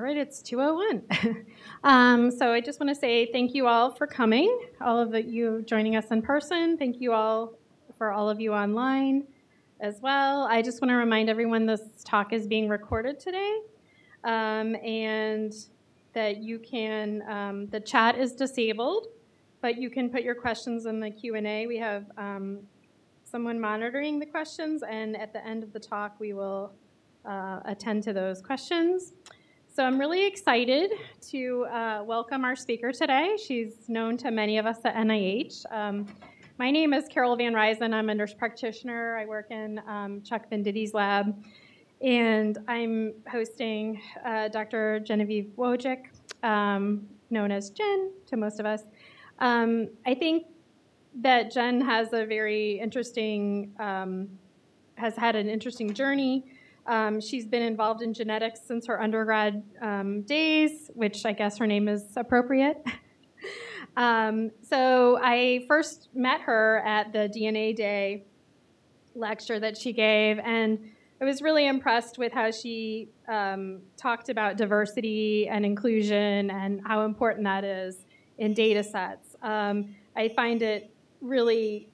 All right, it's 201. um, so I just want to say thank you all for coming, all of you joining us in person. Thank you all for all of you online as well. I just want to remind everyone this talk is being recorded today, um, and that you can. Um, the chat is disabled, but you can put your questions in the Q and A. We have um, someone monitoring the questions, and at the end of the talk, we will uh, attend to those questions. So I'm really excited to uh, welcome our speaker today. She's known to many of us at NIH. Um, my name is Carol Van Ryzin. I'm a nurse practitioner. I work in um, Chuck Venditti's lab, and I'm hosting uh, Dr. Genevieve Wojcik, um, known as Jen to most of us. Um, I think that Jen has a very interesting, um, has had an interesting journey. Um, she's been involved in genetics since her undergrad um, days, which I guess her name is appropriate. um, so I first met her at the DNA Day lecture that she gave, and I was really impressed with how she um, talked about diversity and inclusion and how important that is in data sets. Um, I find it really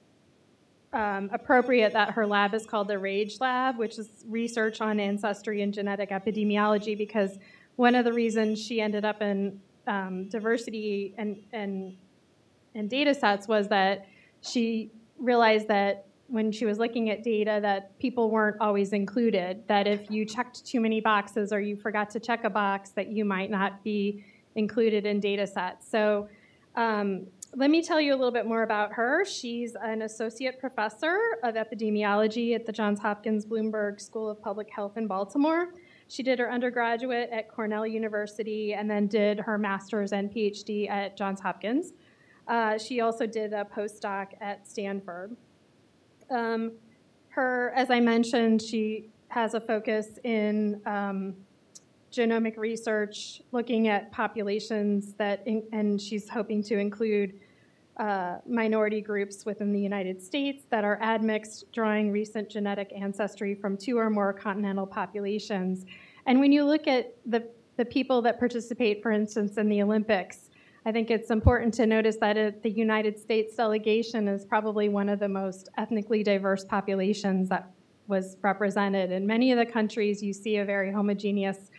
um, appropriate that her lab is called the RAGE Lab, which is research on ancestry and genetic epidemiology, because one of the reasons she ended up in um, diversity and, and, and data sets was that she realized that when she was looking at data that people weren't always included, that if you checked too many boxes or you forgot to check a box, that you might not be included in data sets. So um, let me tell you a little bit more about her. She's an associate professor of epidemiology at the Johns Hopkins Bloomberg School of Public Health in Baltimore. She did her undergraduate at Cornell University and then did her master's and PhD at Johns Hopkins. Uh, she also did a postdoc at Stanford. Um, her, as I mentioned, she has a focus in um, genomic research looking at populations that, in, and she's hoping to include uh, minority groups within the United States that are admixed, drawing recent genetic ancestry from two or more continental populations. And when you look at the, the people that participate, for instance, in the Olympics, I think it's important to notice that it, the United States delegation is probably one of the most ethnically diverse populations that was represented. In many of the countries, you see a very homogeneous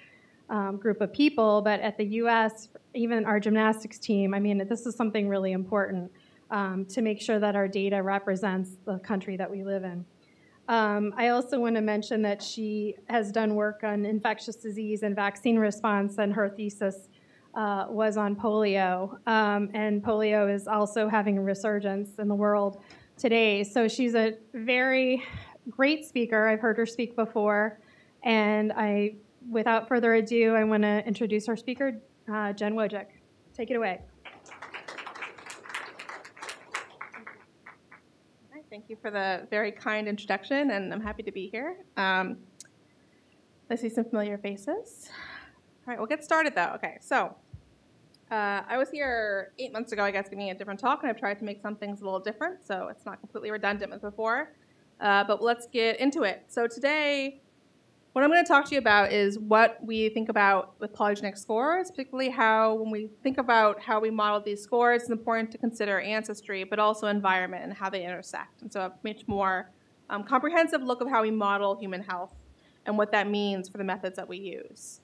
um, group of people, but at the US, even our gymnastics team, I mean, this is something really important um, to make sure that our data represents the country that we live in. Um, I also want to mention that she has done work on infectious disease and vaccine response, and her thesis uh, was on polio. Um, and polio is also having a resurgence in the world today. So she's a very great speaker. I've heard her speak before, and I without further ado, I want to introduce our speaker, uh, Jen Wojcik. Take it away. Thank you for the very kind introduction, and I'm happy to be here. Um, I see some familiar faces. All right, we'll get started though. Okay, so uh, I was here eight months ago, I guess, giving a different talk, and I've tried to make some things a little different, so it's not completely redundant with before. Uh, but let's get into it. So today, what I'm going to talk to you about is what we think about with polygenic scores, particularly how, when we think about how we model these scores, it's important to consider ancestry, but also environment and how they intersect. And so a much more um, comprehensive look of how we model human health and what that means for the methods that we use.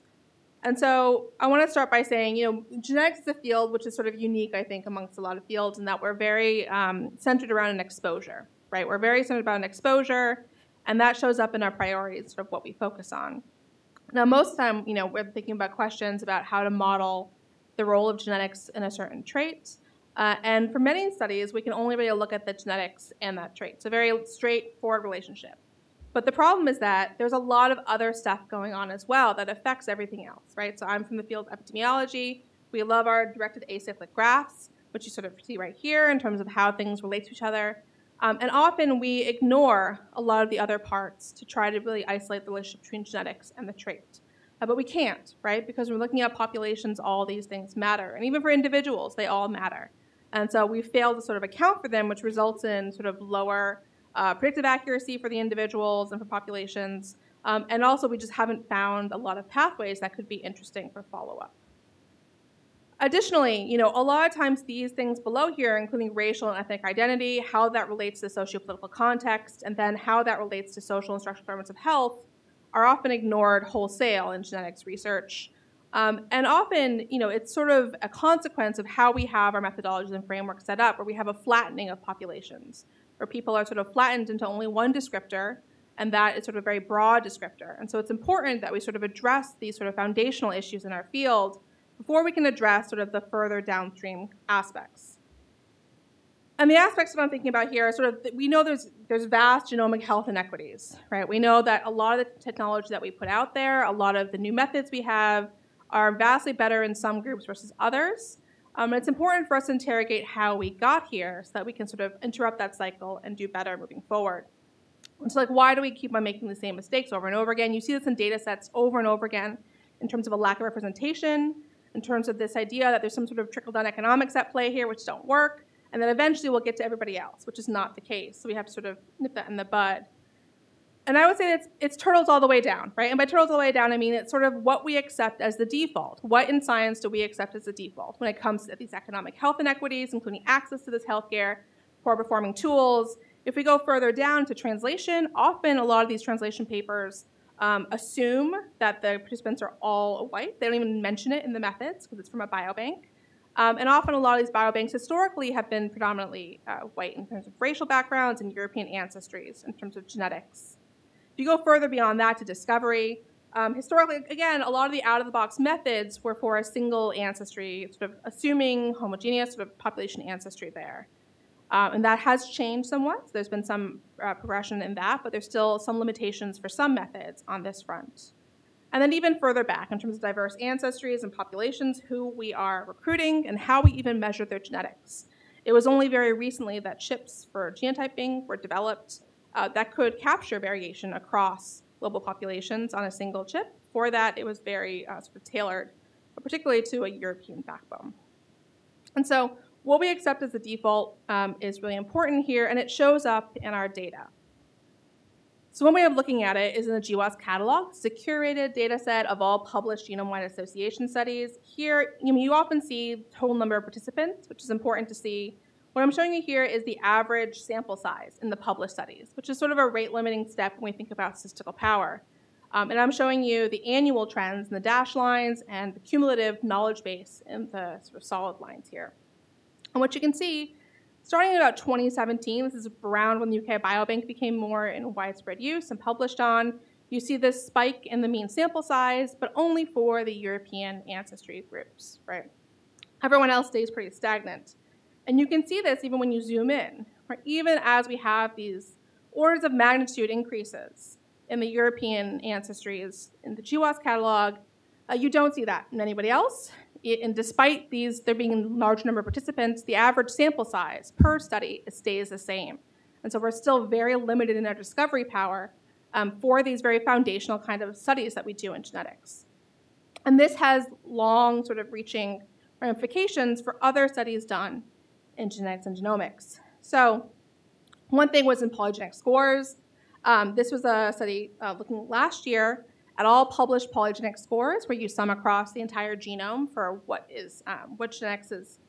And so I want to start by saying, you know, genetics is a field which is sort of unique, I think, amongst a lot of fields in that we're very um, centered around an exposure, right? We're very centered about an exposure and that shows up in our priorities, sort of what we focus on. Now, most time, you know, we're thinking about questions about how to model the role of genetics in a certain trait. Uh, and for many studies, we can only really look at the genetics and that trait. It's a very straightforward relationship. But the problem is that there's a lot of other stuff going on as well that affects everything else, right? So I'm from the field of epidemiology. We love our directed acyclic graphs, which you sort of see right here in terms of how things relate to each other. Um, and often we ignore a lot of the other parts to try to really isolate the relationship between genetics and the trait. Uh, but we can't, right? Because we're looking at populations, all these things matter. And even for individuals, they all matter. And so we fail to sort of account for them, which results in sort of lower uh, predictive accuracy for the individuals and for populations, Um, and also, we just haven't found a lot of pathways that could be interesting for follow-up. Additionally, you know, a lot of times these things below here, including racial and ethnic identity, how that relates to socio-political context, and then how that relates to social and structural determinants of health, are often ignored wholesale in genetics research. Um, and often, you know, it's sort of a consequence of how we have our methodologies and frameworks set up, where we have a flattening of populations, where people are sort of flattened into only one descriptor, and that is sort of a very broad descriptor. And so it's important that we sort of address these sort of foundational issues in our field before we can address sort of the further downstream aspects. And the aspects that I'm thinking about here are sort of, we know there's, there's vast genomic health inequities, right? We know that a lot of the technology that we put out there, a lot of the new methods we have are vastly better in some groups versus others. Um, and it's important for us to interrogate how we got here so that we can sort of interrupt that cycle and do better moving forward. And so like, why do we keep on making the same mistakes over and over again? You see this in data sets over and over again in terms of a lack of representation, in terms of this idea that there's some sort of trickle-down economics at play here, which don't work, and then eventually we'll get to everybody else, which is not the case. So we have to sort of nip that in the bud. And I would say it's, it's turtles all the way down, right? And by turtles all the way down, I mean it's sort of what we accept as the default. What in science do we accept as the default when it comes to these economic health inequities, including access to this healthcare, poor performing tools? If we go further down to translation, often a lot of these translation papers um, assume that the participants are all white. They don't even mention it in the methods because it's from a biobank. Um, and often a lot of these biobanks historically have been predominantly uh, white in terms of racial backgrounds and European ancestries in terms of genetics. If you go further beyond that to discovery, um, historically, again, a lot of the out-of-the-box methods were for a single ancestry, sort of assuming homogeneous sort of population ancestry there. Um, and that has changed somewhat. So there's been some uh, progression in that, but there's still some limitations for some methods on this front. And then even further back in terms of diverse ancestries and populations, who we are recruiting and how we even measure their genetics. It was only very recently that chips for genotyping were developed uh, that could capture variation across global populations on a single chip. For that, it was very uh, sort of tailored, particularly to a European backbone. And so what we accept as the default um, is really important here, and it shows up in our data. So one way of looking at it is in the GWAS catalog. It's a curated data set of all published genome-wide association studies. Here, you, you often see total number of participants, which is important to see. What I'm showing you here is the average sample size in the published studies, which is sort of a rate-limiting step when we think about statistical power. Um, and I'm showing you the annual trends in the dashed lines and the cumulative knowledge base in the sort of solid lines here. And what you can see, starting in about 2017, this is around when the UK Biobank became more in widespread use and published on, you see this spike in the mean sample size, but only for the European ancestry groups, right? Everyone else stays pretty stagnant. And you can see this even when you zoom in, right? Even as we have these orders of magnitude increases in the European ancestries in the GWAS catalog, uh, you don't see that in anybody else and despite these there being a large number of participants, the average sample size per study stays the same. And so we're still very limited in our discovery power um, for these very foundational kind of studies that we do in genetics. And this has long sort of reaching ramifications for other studies done in genetics and genomics. So one thing was in polygenic scores. Um, this was a study uh, looking last year at all published polygenic scores where you sum across the entire genome for what is um, what genetics is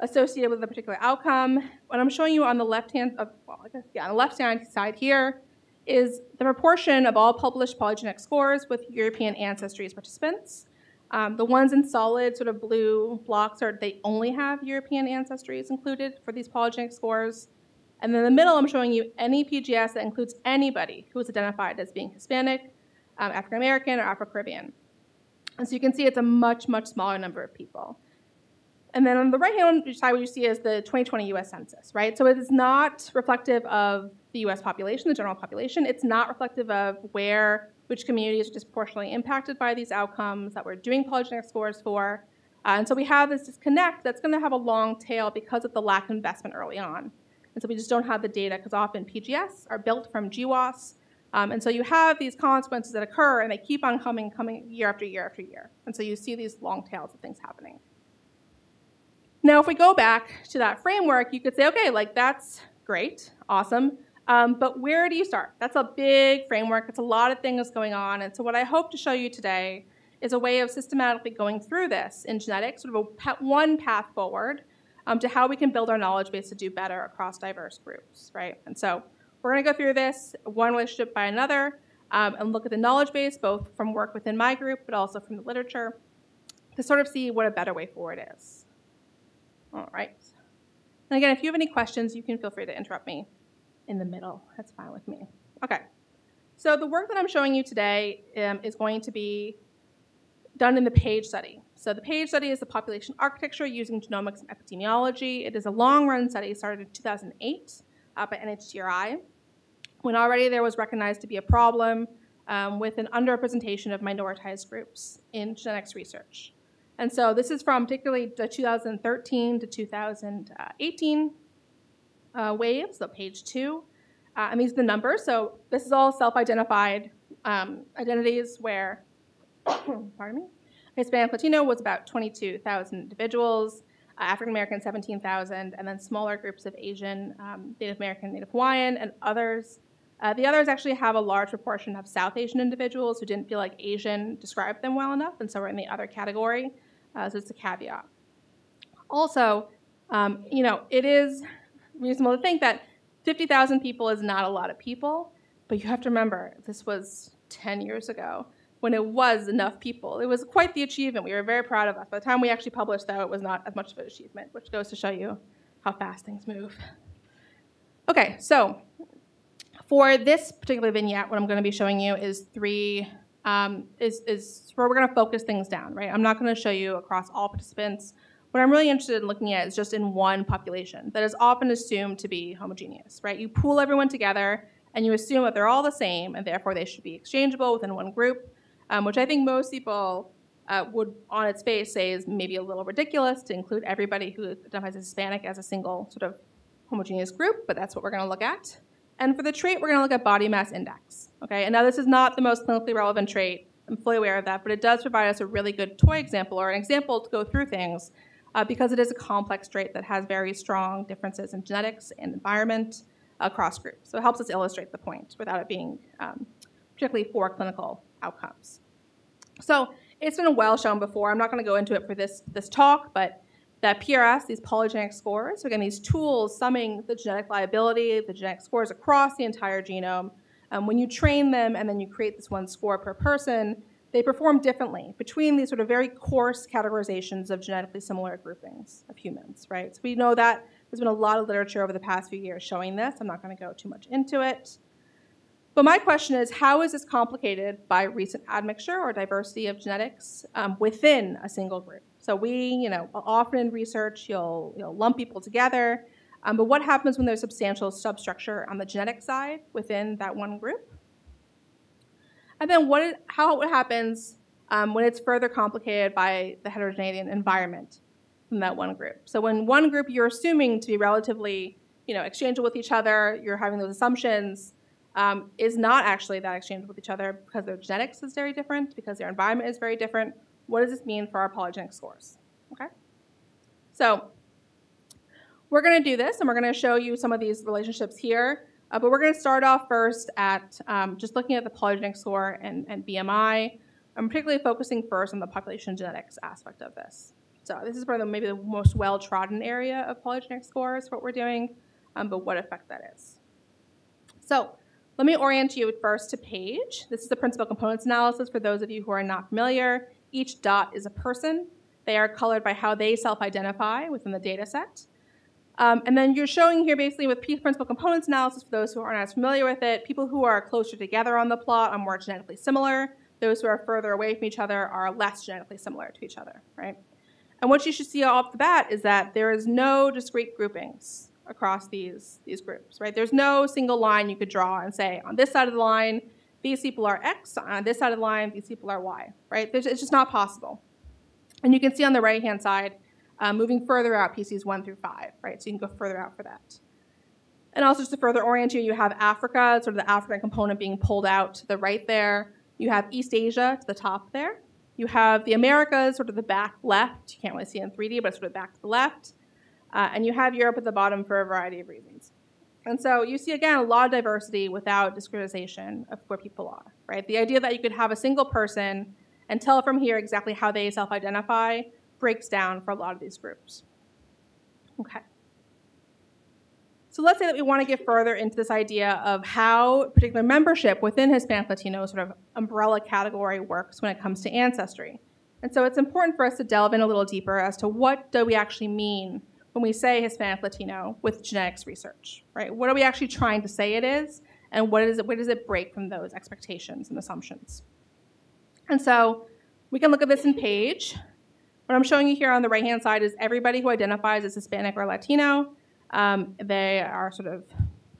associated with a particular outcome. What I'm showing you on the left hand, of, well, guess, yeah, on the left hand side here is the proportion of all published polygenic scores with European ancestry participants. Um, the ones in solid sort of blue blocks are they only have European ancestries included for these polygenic scores. And then in the middle, I'm showing you any PGS that includes anybody who is identified as being Hispanic, um, African American or Afro Caribbean. And so you can see it's a much, much smaller number of people. And then on the right hand side, what you see is the 2020 US Census, right? So it is not reflective of the US population, the general population. It's not reflective of where, which communities are disproportionately impacted by these outcomes that we're doing polygenic scores for. Uh, and so we have this disconnect that's going to have a long tail because of the lack of investment early on. And so we just don't have the data because often PGS are built from GWAS, um, and so you have these consequences that occur, and they keep on coming, coming year after year after year. And so you see these long tails of things happening. Now, if we go back to that framework, you could say, okay, like that's great, awesome. Um, but where do you start? That's a big framework. It's a lot of things going on. And so what I hope to show you today is a way of systematically going through this in genetics, sort of a, one path forward um, to how we can build our knowledge base to do better across diverse groups, right? And so we're going to go through this one relationship by another um, and look at the knowledge base, both from work within my group, but also from the literature, to sort of see what a better way forward is. All right. And again, if you have any questions, you can feel free to interrupt me in the middle. That's fine with me. Okay. So the work that I'm showing you today um, is going to be done in the PAGE study. So the PAGE study is the population architecture using genomics and epidemiology. It is a long-run study started in 2008 uh, by NHGRI, when already there was recognized to be a problem um, with an underrepresentation of minoritized groups in genetics research. And so this is from particularly the 2013 to 2018 uh, wave, so PAGE two. Uh, and these are the numbers. So this is all self-identified um, identities where, pardon me, Hispanic Latino was about 22,000 individuals, uh, African American 17,000, and then smaller groups of Asian, um, Native American, Native Hawaiian, and others. Uh, the others actually have a large proportion of South Asian individuals who didn't feel like Asian described them well enough, and so we're in the other category. Uh, so it's a caveat. Also, um, you know, it is reasonable to think that 50,000 people is not a lot of people, but you have to remember this was 10 years ago when it was enough people. It was quite the achievement. We were very proud of us. By the time we actually published, though, it was not as much of an achievement, which goes to show you how fast things move. Okay, so for this particular vignette, what I'm going to be showing you is three, um, is, is where we're going to focus things down, right? I'm not going to show you across all participants. What I'm really interested in looking at is just in one population that is often assumed to be homogeneous, right? You pool everyone together and you assume that they're all the same and therefore they should be exchangeable within one group um, which I think most people uh, would, on its face, say is maybe a little ridiculous to include everybody who identifies as Hispanic as a single sort of homogeneous group, but that's what we're going to look at. And for the trait, we're going to look at body mass index. Okay, and now this is not the most clinically relevant trait. I'm fully aware of that, but it does provide us a really good toy example or an example to go through things uh, because it is a complex trait that has very strong differences in genetics and environment across groups. So it helps us illustrate the point without it being um, particularly for clinical outcomes. So it's been well shown before. I'm not going to go into it for this, this talk, but that PRS, these polygenic scores, so again, these tools summing the genetic liability, the genetic scores across the entire genome, um, when you train them and then you create this one score per person, they perform differently between these sort of very coarse categorizations of genetically similar groupings of humans, right? So we know that there's been a lot of literature over the past few years showing this. I'm not going to go too much into it. But my question is, how is this complicated by recent admixture or diversity of genetics um, within a single group? So we, you know, often in research, you'll, you'll lump people together, um, but what happens when there's substantial substructure on the genetic side within that one group? And then what, how it happens um, when it's further complicated by the heterogeneity environment from that one group. So when one group you're assuming to be relatively, you know, exchangeable with each other, you're having those assumptions, um, is not actually that exchangeable with each other because their genetics is very different, because their environment is very different. What does this mean for our polygenic scores? Okay, so we're going to do this, and we're going to show you some of these relationships here. Uh, but we're going to start off first at um, just looking at the polygenic score and, and BMI. I'm particularly focusing first on the population genetics aspect of this. So this is probably maybe the most well-trodden area of polygenic scores, what we're doing, um, but what effect that is. So let me orient you first to PAGE. This is the principal components analysis for those of you who are not familiar. Each dot is a person. They are colored by how they self-identify within the data set. Um, and then you're showing here basically with principal components analysis for those who aren't as familiar with it, people who are closer together on the plot are more genetically similar. Those who are further away from each other are less genetically similar to each other, right? And what you should see off the bat is that there is no discrete groupings across these, these groups, right? There's no single line you could draw and say, on this side of the line, these people are X, on this side of the line, these people are Y, right? It's just not possible. And you can see on the right-hand side, uh, moving further out, PCs 1 through 5, right? So you can go further out for that. And also just to further orient you, you have Africa, sort of the African component being pulled out to the right there. You have East Asia to the top there. You have the Americas, sort of the back left. You can't really see in 3D, but sort of back to the left. Uh, and you have Europe at the bottom for a variety of reasons. And so you see, again, a lot of diversity without discretization of where people are, right? The idea that you could have a single person and tell from here exactly how they self identify breaks down for a lot of these groups. Okay. So let's say that we want to get further into this idea of how particular membership within Hispanic Latino sort of umbrella category works when it comes to ancestry. And so it's important for us to delve in a little deeper as to what do we actually mean when we say Hispanic Latino with genetics research, right? What are we actually trying to say it is, and what is it, where does it break from those expectations and assumptions? And so we can look at this in PAGE. What I'm showing you here on the right-hand side is everybody who identifies as Hispanic or Latino. Um, they are sort of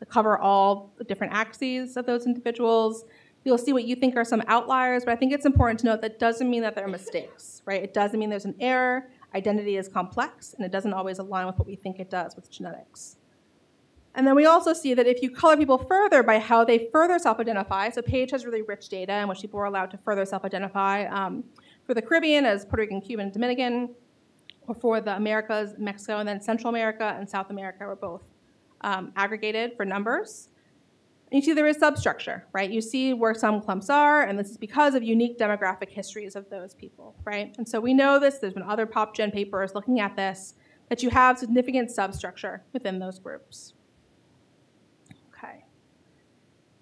cover all the different axes of those individuals. You'll see what you think are some outliers, but I think it's important to note that doesn't mean that there are mistakes, right? It doesn't mean there's an error. Identity is complex, and it doesn't always align with what we think it does with genetics. And then we also see that if you color people further by how they further self-identify, so PAGE has really rich data in which people are allowed to further self-identify um, for the Caribbean as Puerto Rican, Cuban, Dominican, or for the Americas, Mexico, and then Central America and South America were both um, aggregated for numbers. And you see there is substructure, right? You see where some clumps are, and this is because of unique demographic histories of those people, right? And so we know this, there's been other PopGen papers looking at this, that you have significant substructure within those groups. Okay.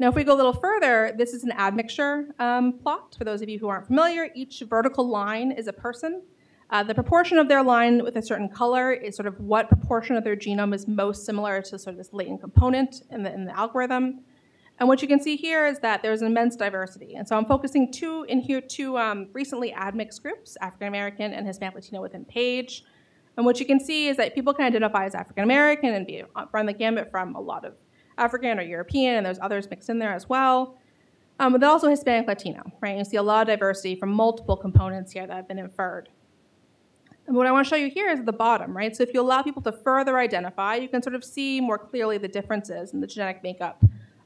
Now, if we go a little further, this is an admixture um, plot. For those of you who aren't familiar, each vertical line is a person. Uh, the proportion of their line with a certain color is sort of what proportion of their genome is most similar to sort of this latent component in the, in the algorithm. And what you can see here is that there's immense diversity. And so I'm focusing two in here two um, recently admixed groups, African American and Hispanic Latino within PAGE. And what you can see is that people can identify as African American and be run the gambit from a lot of African or European, and there's others mixed in there as well. Um, but also Hispanic Latino, right? You see a lot of diversity from multiple components here that have been inferred. And what I want to show you here is the bottom, right? So if you allow people to further identify, you can sort of see more clearly the differences in the genetic makeup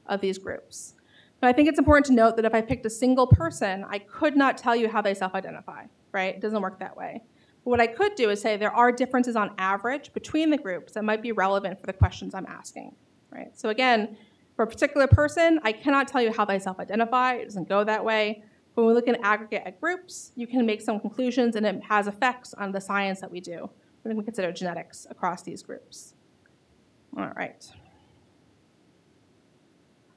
of these groups. Now, I think it's important to note that if I picked a single person, I could not tell you how they self-identify, right? It doesn't work that way. But what I could do is say there are differences on average between the groups that might be relevant for the questions I'm asking, right? So again, for a particular person, I cannot tell you how they self-identify. It doesn't go that way. When we look in aggregate at groups, you can make some conclusions and it has effects on the science that we do when we consider genetics across these groups. All right.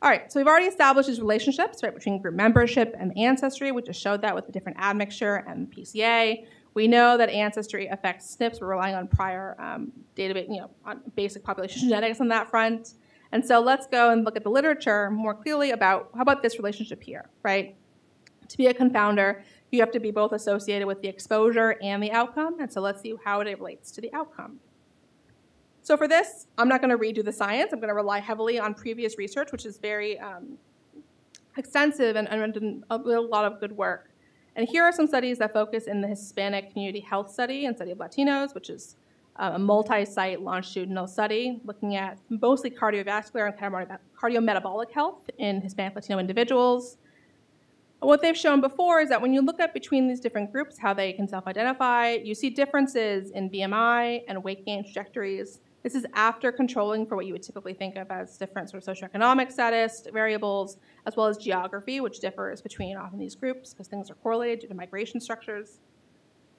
All right, so we've already established these relationships right, between group membership and ancestry. We just showed that with the different admixture and PCA. We know that ancestry affects SNPs. We're relying on prior um, database, you know, on basic population genetics on that front. And so let's go and look at the literature more clearly about how about this relationship here, right? To be a confounder, you have to be both associated with the exposure and the outcome. And so let's see how it relates to the outcome. So for this, I'm not going to redo the science. I'm going to rely heavily on previous research, which is very um, extensive and, and a lot of good work. And here are some studies that focus in the Hispanic Community Health Study and Study of Latinos, which is uh, a multi-site longitudinal study looking at mostly cardiovascular and cardiometabolic health in Hispanic Latino individuals. What they've shown before is that when you look at between these different groups, how they can self-identify, you see differences in BMI and weight gain trajectories this is after controlling for what you would typically think of as different sort of socioeconomic status variables, as well as geography, which differs between often these groups because things are correlated due to migration structures.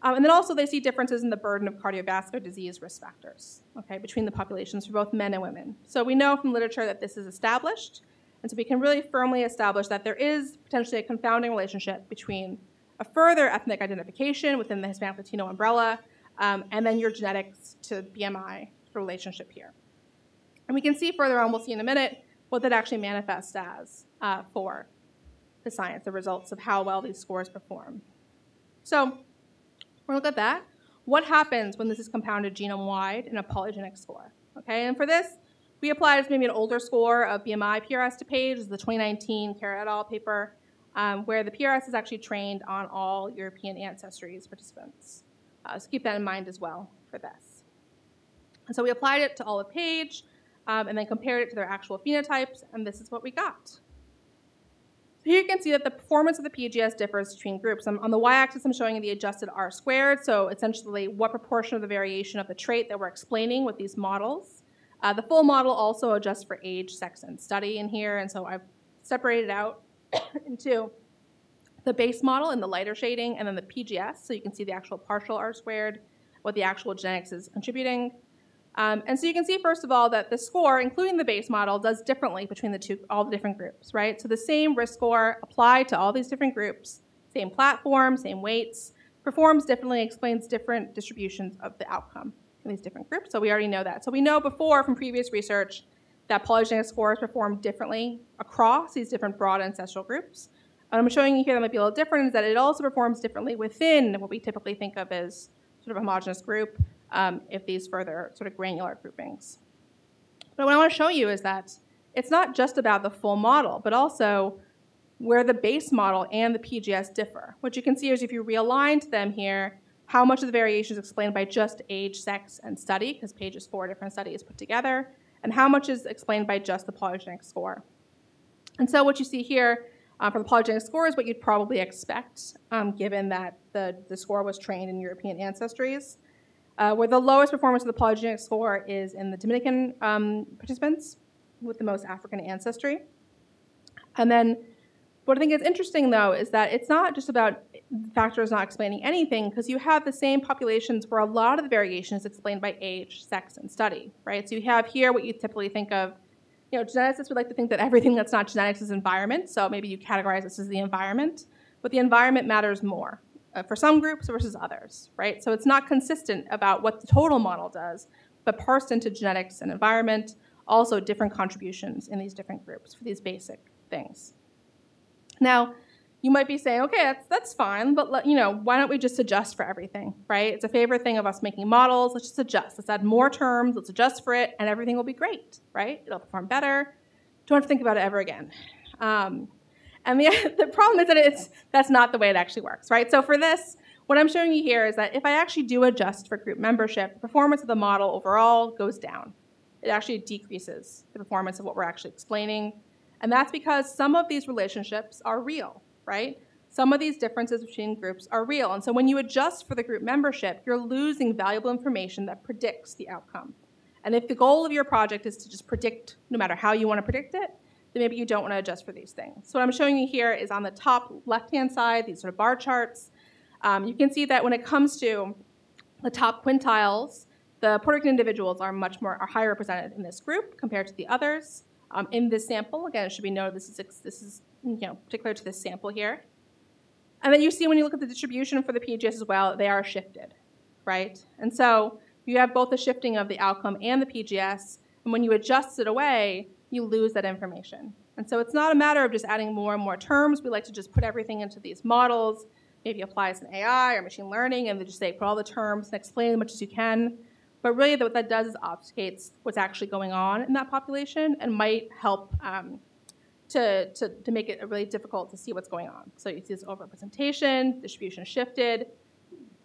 Um, and then also they see differences in the burden of cardiovascular disease risk factors, okay, between the populations for both men and women. So we know from literature that this is established, and so we can really firmly establish that there is potentially a confounding relationship between a further ethnic identification within the Hispanic Latino umbrella, um, and then your genetics to BMI relationship here. And we can see further on, we'll see in a minute, what that actually manifests as uh, for the science, the results of how well these scores perform. So we'll look at that. What happens when this is compounded genome-wide in a polygenic score? Okay, and for this, we applied maybe an older score of BMI PRS to PAGE, the 2019 Khera et al. paper, um, where the PRS is actually trained on all European ancestries participants. Uh, so keep that in mind as well for this. And so we applied it to all of PAGE um, and then compared it to their actual phenotypes, and this is what we got. So here you can see that the performance of the PGS differs between groups. I'm, on the y-axis, I'm showing the adjusted R squared, so essentially what proportion of the variation of the trait that we're explaining with these models Uh, the full model also adjusts for age, sex, and study in here, and so I've separated out into the base model in the lighter shading, and then the PGS, so you can see the actual partial R squared, what the actual genetics is contributing. Um, and so you can see, first of all, that the score, including the base model, does differently between the two, all the different groups, right? So the same risk score applied to all these different groups, same platform, same weights, performs differently, explains different distributions of the outcome in these different groups. So we already know that. So we know before from previous research that polygenic scores perform differently across these different broad ancestral groups. What I'm showing you here that might be a little different is that it also performs differently within what we typically think of as sort of a homogeneous group um, if these further sort of granular groupings. But what I want to show you is that it's not just about the full model, but also where the base model and the PGS differ. What you can see is if you realigned them here, how much of the variation is explained by just age, sex, and study, because PAGE is four different studies put together, and how much is explained by just the polygenic score. And so what you see here uh, for the polygenic score is what you'd probably expect, um, given that the, the score was trained in European ancestries. Uh, where the lowest performance of the polygenic score is in the Dominican um, participants with the most African ancestry. And then what I think is interesting, though, is that it's not just about factors not explaining anything, because you have the same populations where a lot of the variation is explained by age, sex, and study, right? So you have here what you typically think of, you know, geneticists would like to think that everything that's not genetics is environment, so maybe you categorize this as the environment, but the environment matters more, uh, for some groups versus others, right? So it's not consistent about what the total model does, but parsed into genetics and environment, also different contributions in these different groups for these basic things. Now, you might be saying, okay, that's, that's fine, but let, you know, why don't we just adjust for everything, right? It's a favorite thing of us making models. Let's just adjust. Let's add more terms. Let's adjust for it, and everything will be great, right? It'll perform better. Don't have to think about it ever again. Um, and the, the problem is that it's, that's not the way it actually works, right? So for this, what I'm showing you here is that if I actually do adjust for group membership, the performance of the model overall goes down. It actually decreases the performance of what we're actually explaining. And that's because some of these relationships are real, right? Some of these differences between groups are real. And so when you adjust for the group membership, you're losing valuable information that predicts the outcome. And if the goal of your project is to just predict no matter how you want to predict it, then maybe you don't want to adjust for these things. So what I'm showing you here is on the top left-hand side, these sort of bar charts. Um, you can see that when it comes to the top quintiles, the Puerto Rican individuals are much more are higher represented in this group compared to the others. Um, in this sample, again, it should be noted this is this is you know particular to this sample here. And then you see when you look at the distribution for the PGS as well, they are shifted, right? And so you have both the shifting of the outcome and the PGS, and when you adjust it away, you lose that information. And so it's not a matter of just adding more and more terms. We like to just put everything into these models, maybe apply some AI or machine learning, and just say put all the terms and explain as much as you can. But really, what that does is obfuscates what's actually going on in that population and might help um, to, to, to make it really difficult to see what's going on. So you see this overrepresentation, distribution shifted.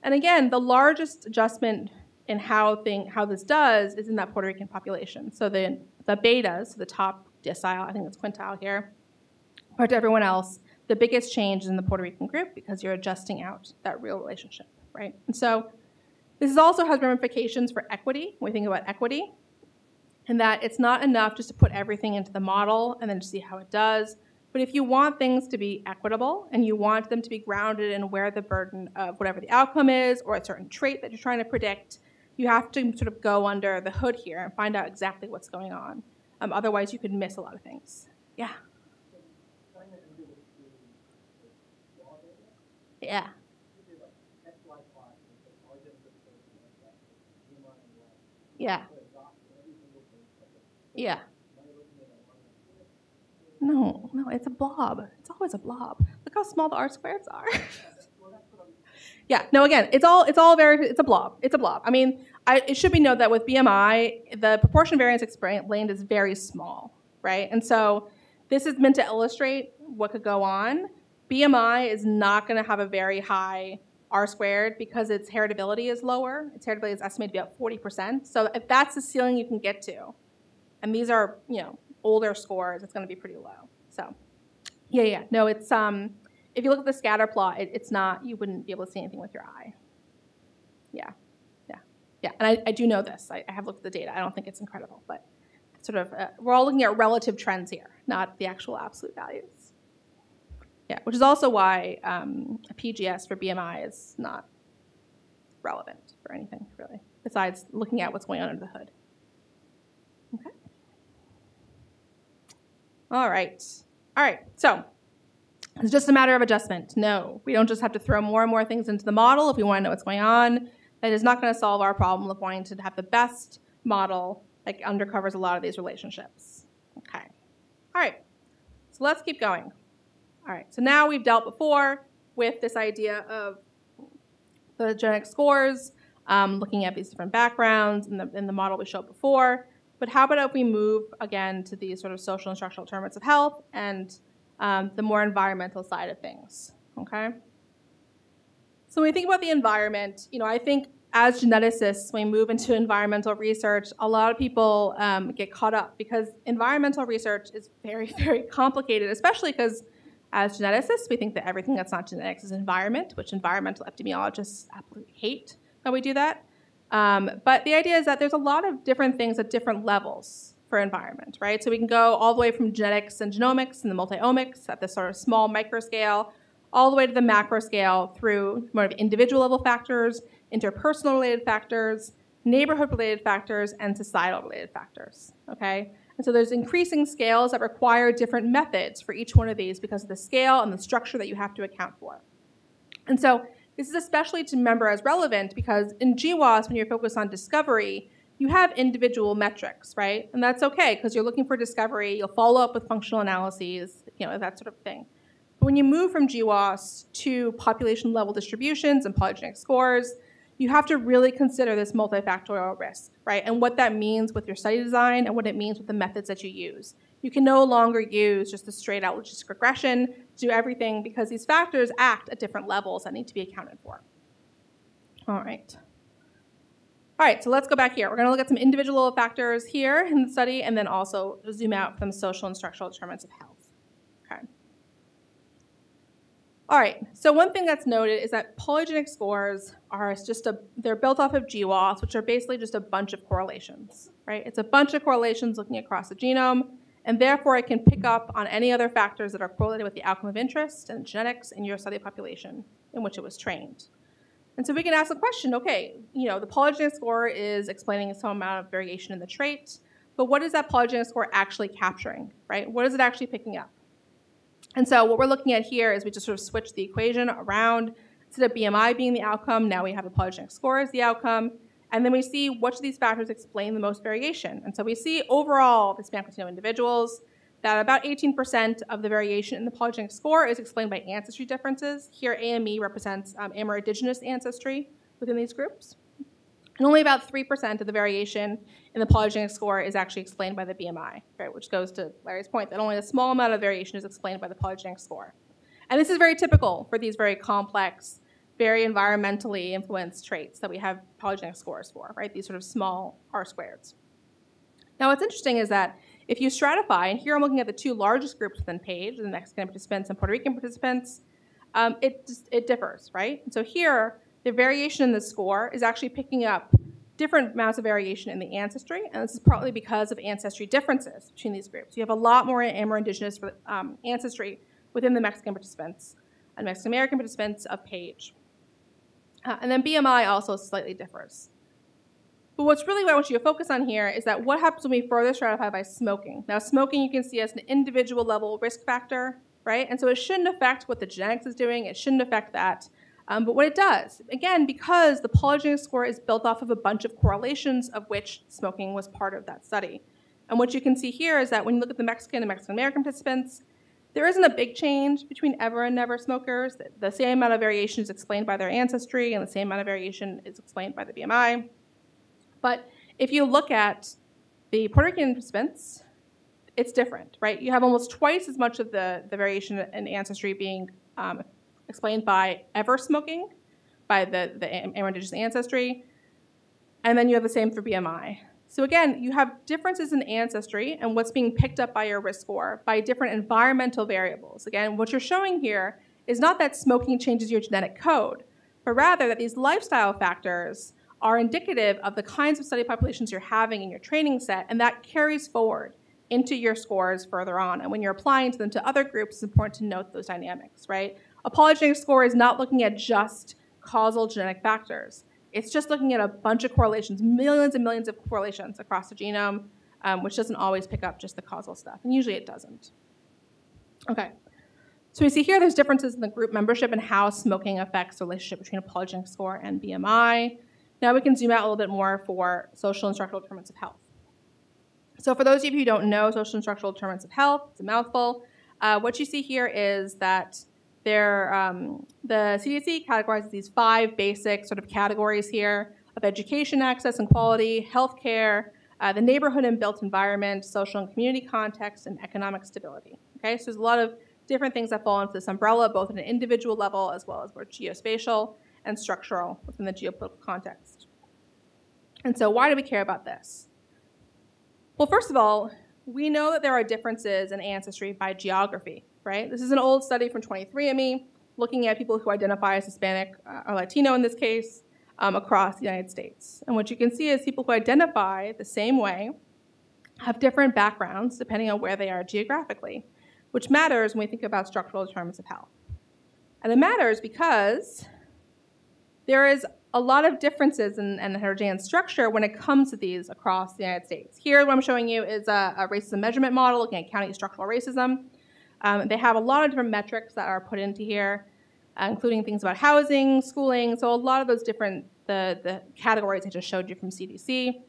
And again, the largest adjustment in how thing how this does is in that Puerto Rican population. So the the betas, the top decile, I think it's quintile here, compared to everyone else, the biggest change is in the Puerto Rican group because you're adjusting out that real relationship, right? And so this also has ramifications for equity when we think about equity, and that it's not enough just to put everything into the model and then see how it does. But if you want things to be equitable and you want them to be grounded in where the burden of whatever the outcome is or a certain trait that you're trying to predict, you have to sort of go under the hood here and find out exactly what's going on. Um, otherwise, you could miss a lot of things. Yeah. Yeah. Yeah. Yeah. No, no, it's a blob. It's always a blob. Look how small the R squares are. Yeah, no, again, it's all it's all very it's a blob. It's a blob. I mean, I, it should be noted that with BMI, the proportion variance explained is very small, right? And so this is meant to illustrate what could go on. BMI is not going to have a very high R squared because its heritability is lower. Its heritability is estimated to be about 40%. So if that's the ceiling you can get to, and these are, you know, older scores, it's going to be pretty low. So, yeah, yeah, no, it's um, if you look at the scatter plot, it, it's not, you wouldn't be able to see anything with your eye. Yeah, yeah. Yeah, and I, I do know this. I, I, have looked at the data. I don't think it's incredible, but sort of uh, we're all looking at relative trends here, not the actual absolute values. Yeah, which is also why um, a PGS for BMI is not relevant for anything really, besides looking at what's going on under the hood. Okay. All right. All right. So it's just a matter of adjustment. No, we don't just have to throw more and more things into the model if we want to know what's going on. That is not going to solve our problem of wanting to have the best model that undercovers a lot of these relationships. Okay. All right. So let's keep going. All right. So now we've dealt before with this idea of the genetic scores, um, looking at these different backgrounds in the, in the model we showed before. But how about if we move again to these sort of social and structural determinants of health and um, the more environmental side of things, okay? So when we think about the environment, you know, I think as geneticists, when we move into environmental research, a lot of people um, get caught up because environmental research is very, very complicated, especially because as geneticists, we think that everything that's not genetics is environment, which environmental epidemiologists absolutely hate that we do that. Um, but the idea is that there's a lot of different things at different levels environment, right? So we can go all the way from genetics and genomics and the multiomics at this sort of small micro scale, all the way to the macro scale through more of individual level factors, interpersonal related factors, neighborhood related factors, and societal related factors, okay? And so there's increasing scales that require different methods for each one of these because of the scale and the structure that you have to account for. And so this is especially to remember as relevant because in GWAS, when you're focused on discovery, you have individual metrics, right? And that's okay because you're looking for discovery. You'll follow up with functional analyses, you know, that sort of thing. But when you move from GWAS to population level distributions and polygenic scores, you have to really consider this multifactorial risk, right? And what that means with your study design and what it means with the methods that you use. You can no longer use just a straight out logistic regression to do everything because these factors act at different levels that need to be accounted for. All right. All right, so let's go back here. We're going to look at some individual factors here in the study and then also zoom out from social and structural determinants of health. Okay. All right, so one thing that's noted is that polygenic scores are just a, they're built off of GWAS, which are basically just a bunch of correlations, right? It's a bunch of correlations looking across the genome, and therefore it can pick up on any other factors that are correlated with the outcome of interest and genetics in your study population in which it was trained. And so we can ask the question, okay, you know, the polygenic score is explaining some amount of variation in the trait, but what is that polygenic score actually capturing, right? What is it actually picking up? And so what we're looking at here is we just sort of switch the equation around. Instead of BMI being the outcome, now we have the polygenic score as the outcome. And then we see which of these factors explain the most variation. And so we see overall, the span continuum individuals, that about 18% of the variation in the polygenic score is explained by ancestry differences. Here, AME represents um, Amerindigenous ancestry within these groups. And only about 3% of the variation in the polygenic score is actually explained by the BMI, right, which goes to Larry's point that only a small amount of variation is explained by the polygenic score. And this is very typical for these very complex, very environmentally influenced traits that we have polygenic scores for, right, these sort of small R squareds. Now, what's interesting is that if you stratify, and here I'm looking at the two largest groups within PAGE, the Mexican participants and Puerto Rican participants, um, it, it differs, right? So here, the variation in the score is actually picking up different amounts of variation in the ancestry, and this is partly because of ancestry differences between these groups. You have a lot more Amerindigenous um, ancestry within the Mexican participants and Mexican American participants of PAGE. Uh, and then BMI also slightly differs. But what's really what I want you to focus on here is that what happens when we further stratify by smoking. Now, smoking you can see as an individual level risk factor, right? And so it shouldn't affect what the genetics is doing. It shouldn't affect that. Um, but what it does, again, because the polygenic score is built off of a bunch of correlations of which smoking was part of that study. And what you can see here is that when you look at the Mexican and Mexican American participants, there isn't a big change between ever and never smokers. The same amount of variation is explained by their ancestry, and the same amount of variation is explained by the BMI. But if you look at the Puerto Rican participants, it's different, right? You have almost twice as much of the, the variation in ancestry being um, explained by ever smoking, by the, the Amerindigenous ancestry, and then you have the same for BMI. So again, you have differences in ancestry and what's being picked up by your risk score by different environmental variables. Again, what you're showing here is not that smoking changes your genetic code, but rather that these lifestyle factors are indicative of the kinds of study populations you're having in your training set, and that carries forward into your scores further on. And when you're applying to them to other groups, it's important to note those dynamics, right? A polygenetic score is not looking at just causal genetic factors. It's just looking at a bunch of correlations, millions and millions of correlations across the genome, um, which doesn't always pick up just the causal stuff, and usually it doesn't. Okay, so we see here there's differences in the group membership and how smoking affects the relationship between a polygenic score and BMI. Now we can zoom out a little bit more for social and structural determinants of health. So for those of you who don't know social and structural determinants of health, it's a mouthful. Uh, what you see here is that there, um, the CDC categorizes these five basic sort of categories here of education access and quality, healthcare, uh, the neighborhood and built environment, social and community context, and economic stability. Okay, so there's a lot of different things that fall into this umbrella, both at an individual level as well as more geospatial and structural within the geopolitical context. And so, why do we care about this? Well, first of all, we know that there are differences in ancestry by geography, right? This is an old study from 23andMe looking at people who identify as Hispanic uh, or Latino in this case um, across the United States. And what you can see is people who identify the same way have different backgrounds depending on where they are geographically, which matters when we think about structural determinants of health. And it matters because there is a lot of differences in, in the heterogeneous structure when it comes to these across the United States. Here, what I'm showing you is a, a racism measurement model looking at county structural racism. Um, they have a lot of different metrics that are put into here, uh, including things about housing, schooling, so a lot of those different, the, the categories I just showed you from CDC.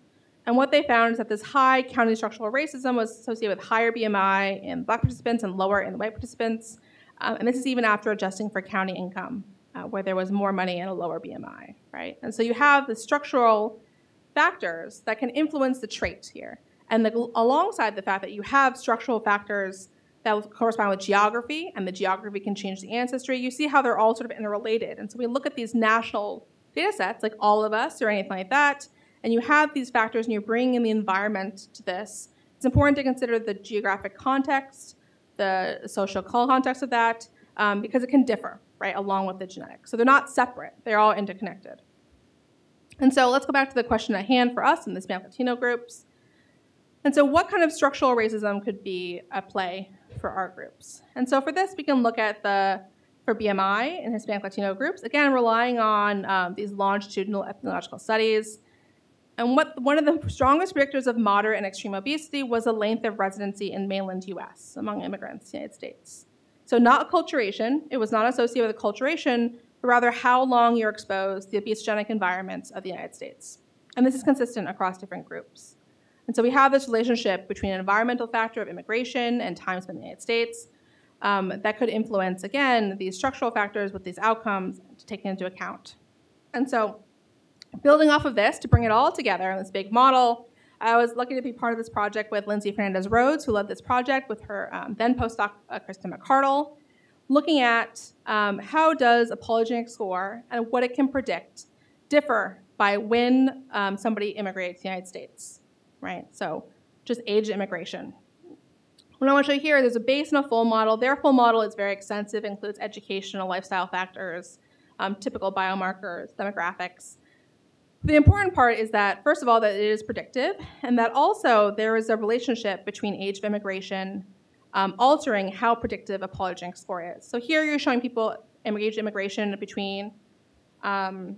And what they found is that this high county structural racism was associated with higher BMI in black participants and lower in white participants. Um, and this is even after adjusting for county income uh, where there was more money and a lower BMI, right? And so you have the structural factors that can influence the trait here. And the, alongside the fact that you have structural factors that correspond with geography, and the geography can change the ancestry, you see how they're all sort of interrelated. And so we look at these national data sets, like all of us or anything like that, and you have these factors and you're bringing in the environment to this. It's important to consider the geographic context, the social context of that, um, because it can differ right, along with the genetics. So they're not separate, they're all interconnected. And so let's go back to the question at hand for us in the Hispanic Latino groups. And so what kind of structural racism could be at play for our groups? And so for this, we can look at the, for BMI in Hispanic Latino groups, again, relying on um, these longitudinal epidemiological studies. And what, one of the strongest predictors of moderate and extreme obesity was the length of residency in mainland US among immigrants in the United States. So not acculturation, it was not associated with acculturation, but rather how long you're exposed to the obesogenic environments of the United States. And this is consistent across different groups. And so we have this relationship between an environmental factor of immigration and time spent in the United States um, that could influence, again, these structural factors with these outcomes to take into account. And so building off of this, to bring it all together in this big model, I was lucky to be part of this project with Lindsay Fernandez Rhodes, who led this project with her um, then postdoc, uh, Kristen McCardle, looking at um, how does a polygenic score and what it can predict differ by when um, somebody immigrates to the United States, right? So just age immigration. What I want to show you here, there's a base and a full model. Their full model is very extensive, includes educational lifestyle factors, um, typical biomarkers, demographics. The important part is that, first of all, that it is predictive, and that also there is a relationship between age of immigration um, altering how predictive a polygenic score is. So here you're showing people age of immigration between um,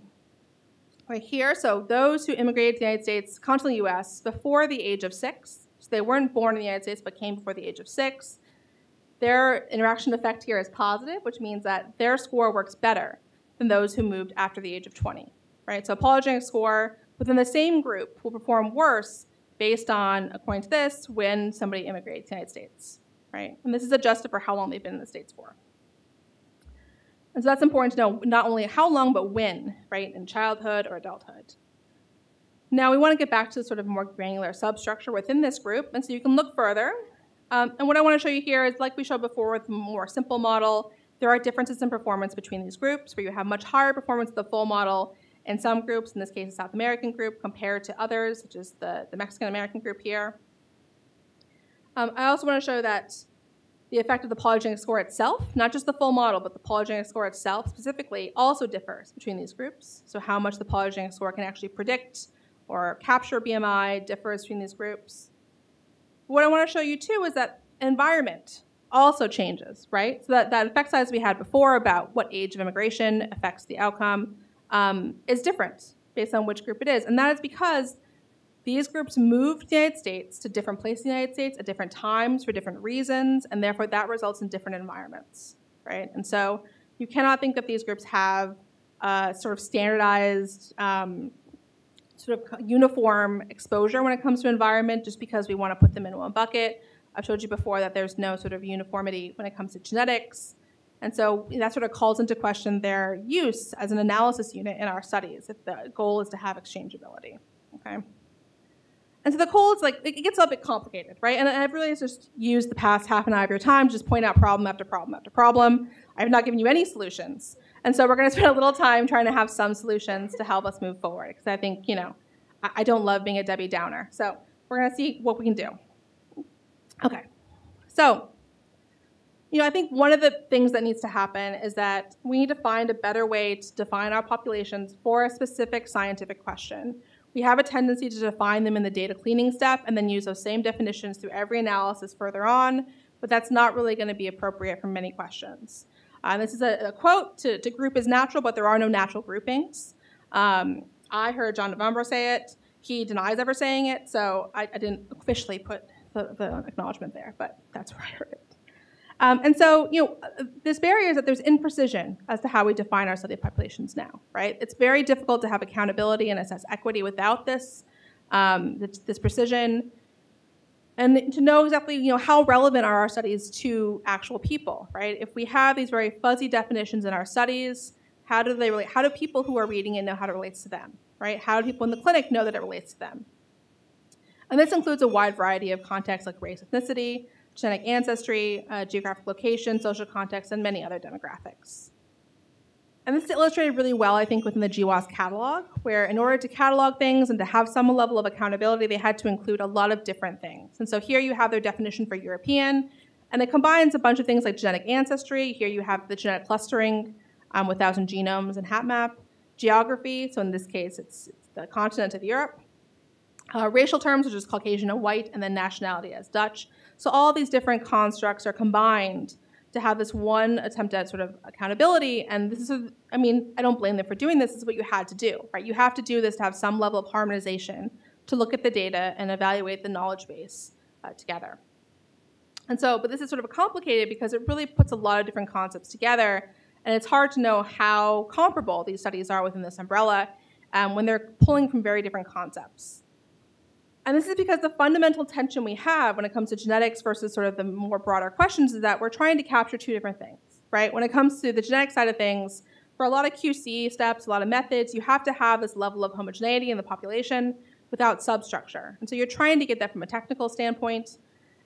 right here. So those who immigrated to the United States, continental U.S., before the age of six, so they weren't born in the United States but came before the age of six, their interaction effect here is positive, which means that their score works better than those who moved after the age of 20 right? So a polygenic score within the same group will perform worse based on, according to this, when somebody immigrates to the United States, right? And this is adjusted for how long they've been in the States for. And so that's important to know not only how long, but when, right, in childhood or adulthood. Now we want to get back to the sort of more granular substructure within this group, and so you can look further. Um, and what I want to show you here is, like we showed before with a more simple model, there are differences in performance between these groups, where you have much higher performance of the full model in some groups, in this case, the South American group, compared to others, such as the, the Mexican American group here. Um, I also want to show that the effect of the polygenic score itself, not just the full model, but the polygenic score itself specifically, also differs between these groups. So, how much the polygenic score can actually predict or capture BMI differs between these groups. What I want to show you too is that environment also changes, right? So, that, that effect size we had before about what age of immigration affects the outcome um, is different based on which group it is. And that is because these groups moved to the United States to different places in the United States at different times for different reasons, and therefore that results in different environments, right? And so you cannot think that these groups have sort of standardized, um, sort of uniform exposure when it comes to environment just because we want to put them in one bucket. I've showed you before that there's no sort of uniformity when it comes to genetics. And so that sort of calls into question their use as an analysis unit in our studies if the goal is to have exchangeability. Okay. And so the goal is like, it gets a bit complicated, right? And I've really just used the past half an hour of your time just point out problem after problem after problem. I have not given you any solutions. And so we're going to spend a little time trying to have some solutions to help us move forward. Because I think, you know, I don't love being a Debbie Downer. So we're going to see what we can do. Okay. So, you know, I think one of the things that needs to happen is that we need to find a better way to define our populations for a specific scientific question we have a tendency to define them in the data cleaning step and then use those same definitions through every analysis further on, but that's not really going to be appropriate for many questions. Uh, this is a, a quote to, to, group is natural, but there are no natural groupings. Um, I heard John Novembre say it. He denies ever saying it, so I, I didn't officially put the, the, acknowledgement there, but that's where I heard it. Um, and so, you know, this barrier is that there's imprecision as to how we define our study populations now, right? It's very difficult to have accountability and assess equity without this, um, this, this, precision, and to know exactly, you know, how relevant are our studies to actual people, right? If we have these very fuzzy definitions in our studies, how do they relate? How do people who are reading it know how it relates to them, right? How do people in the clinic know that it relates to them? And this includes a wide variety of contexts like race, ethnicity, genetic ancestry, uh, geographic location, social context, and many other demographics. And this is illustrated really well, I think, within the GWAS catalog, where in order to catalog things and to have some level of accountability, they had to include a lot of different things. And so here you have their definition for European, and it combines a bunch of things like genetic ancestry. Here you have the genetic clustering um, with thousand genomes and HapMap. Geography, so in this case, it's, it's the continent of Europe. Uh, racial terms, which is Caucasian and white, and then nationality as Dutch. So all these different constructs are combined to have this one attempt at sort of accountability. And this is, I mean, I don't blame them for doing this. This is what you had to do, right? You have to do this to have some level of harmonization to look at the data and evaluate the knowledge base uh, together. And so, but this is sort of complicated because it really puts a lot of different concepts together, and it's hard to know how comparable these studies are within this umbrella um, when they're pulling from very different concepts. And this is because the fundamental tension we have when it comes to genetics versus sort of the more broader questions is that we're trying to capture two different things, right? When it comes to the genetic side of things, for a lot of QC steps, a lot of methods, you have to have this level of homogeneity in the population without substructure. And so you're trying to get that from a technical standpoint.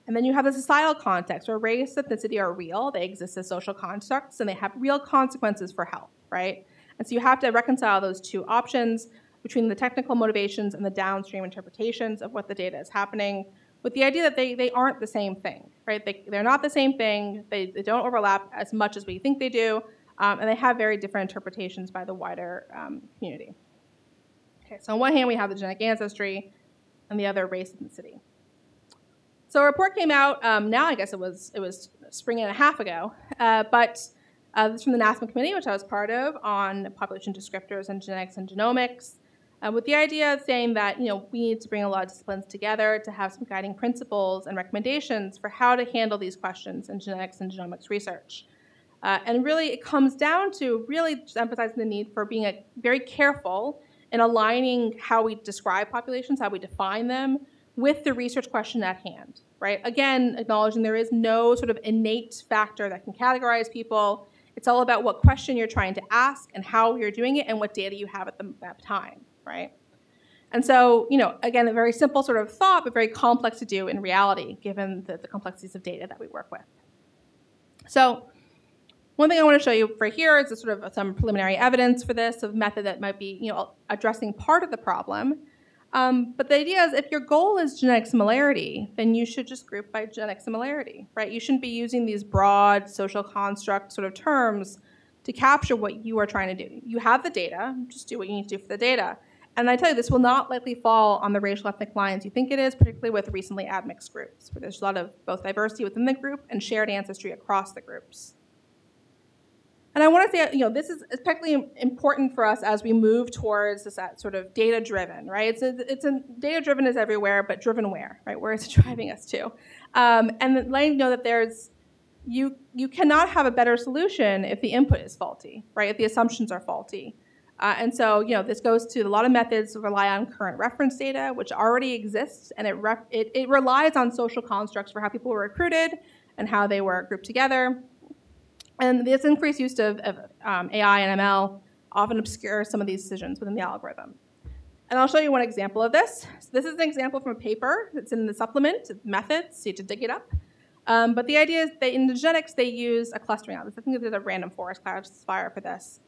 And then you have the societal context where race, ethnicity are real. They exist as social constructs and they have real consequences for health, right? And so you have to reconcile those two options between the technical motivations and the downstream interpretations of what the data is happening with the idea that they, they aren't the same thing, right? They, they're not the same thing. They, they don't overlap as much as we think they do, um, and they have very different interpretations by the wider um, community. Okay, so on one hand, we have the genetic ancestry, and the other race ethnicity. So a report came out. Um, now I guess it was it was spring and a half ago, uh, but uh, this is from the NASEM committee, which I was part of, on population descriptors and genetics and genomics uh, with the idea of saying that you know we need to bring a lot of disciplines together to have some guiding principles and recommendations for how to handle these questions in genetics and genomics research. Uh, and really, it comes down to really just emphasizing the need for being a, very careful in aligning how we describe populations, how we define them, with the research question at hand. Right? Again, acknowledging there is no sort of innate factor that can categorize people. It's all about what question you're trying to ask and how you're doing it and what data you have at the, that time right? And so, you know, again, a very simple sort of thought, but very complex to do in reality, given the, the complexities of data that we work with. So, one thing I want to show you for here is a sort of some preliminary evidence for this, of method that might be, you know, addressing part of the problem. Um, but the idea is if your goal is genetic similarity, then you should just group by genetic similarity, right? You shouldn't be using these broad social construct sort of terms to capture what you are trying to do. You have the data, just do what you need to do for the data. And I tell you, this will not likely fall on the racial ethnic lines you think it is, particularly with recently admixed groups, where there's a lot of both diversity within the group and shared ancestry across the groups. And I want to say, you know, this is particularly important for us as we move towards this uh, sort of data-driven, right? It's a, it's a data-driven is everywhere, but driven where, right? Where is it driving us to? Um, and letting you know that there's you you cannot have a better solution if the input is faulty, right? If the assumptions are faulty. Uh, and so, you know, this goes to a lot of methods rely on current reference data, which already exists, and it, it, it relies on social constructs for how people were recruited and how they were grouped together. And this increased use of, of um, AI and ML often obscures some of these decisions within the algorithm. And I'll show you one example of this. So this is an example from a paper that's in the supplement, methods, so you have to dig it up. Um, but the idea is that in the genetics, they use a clustering algorithm. I think there's a random forest classifier for this.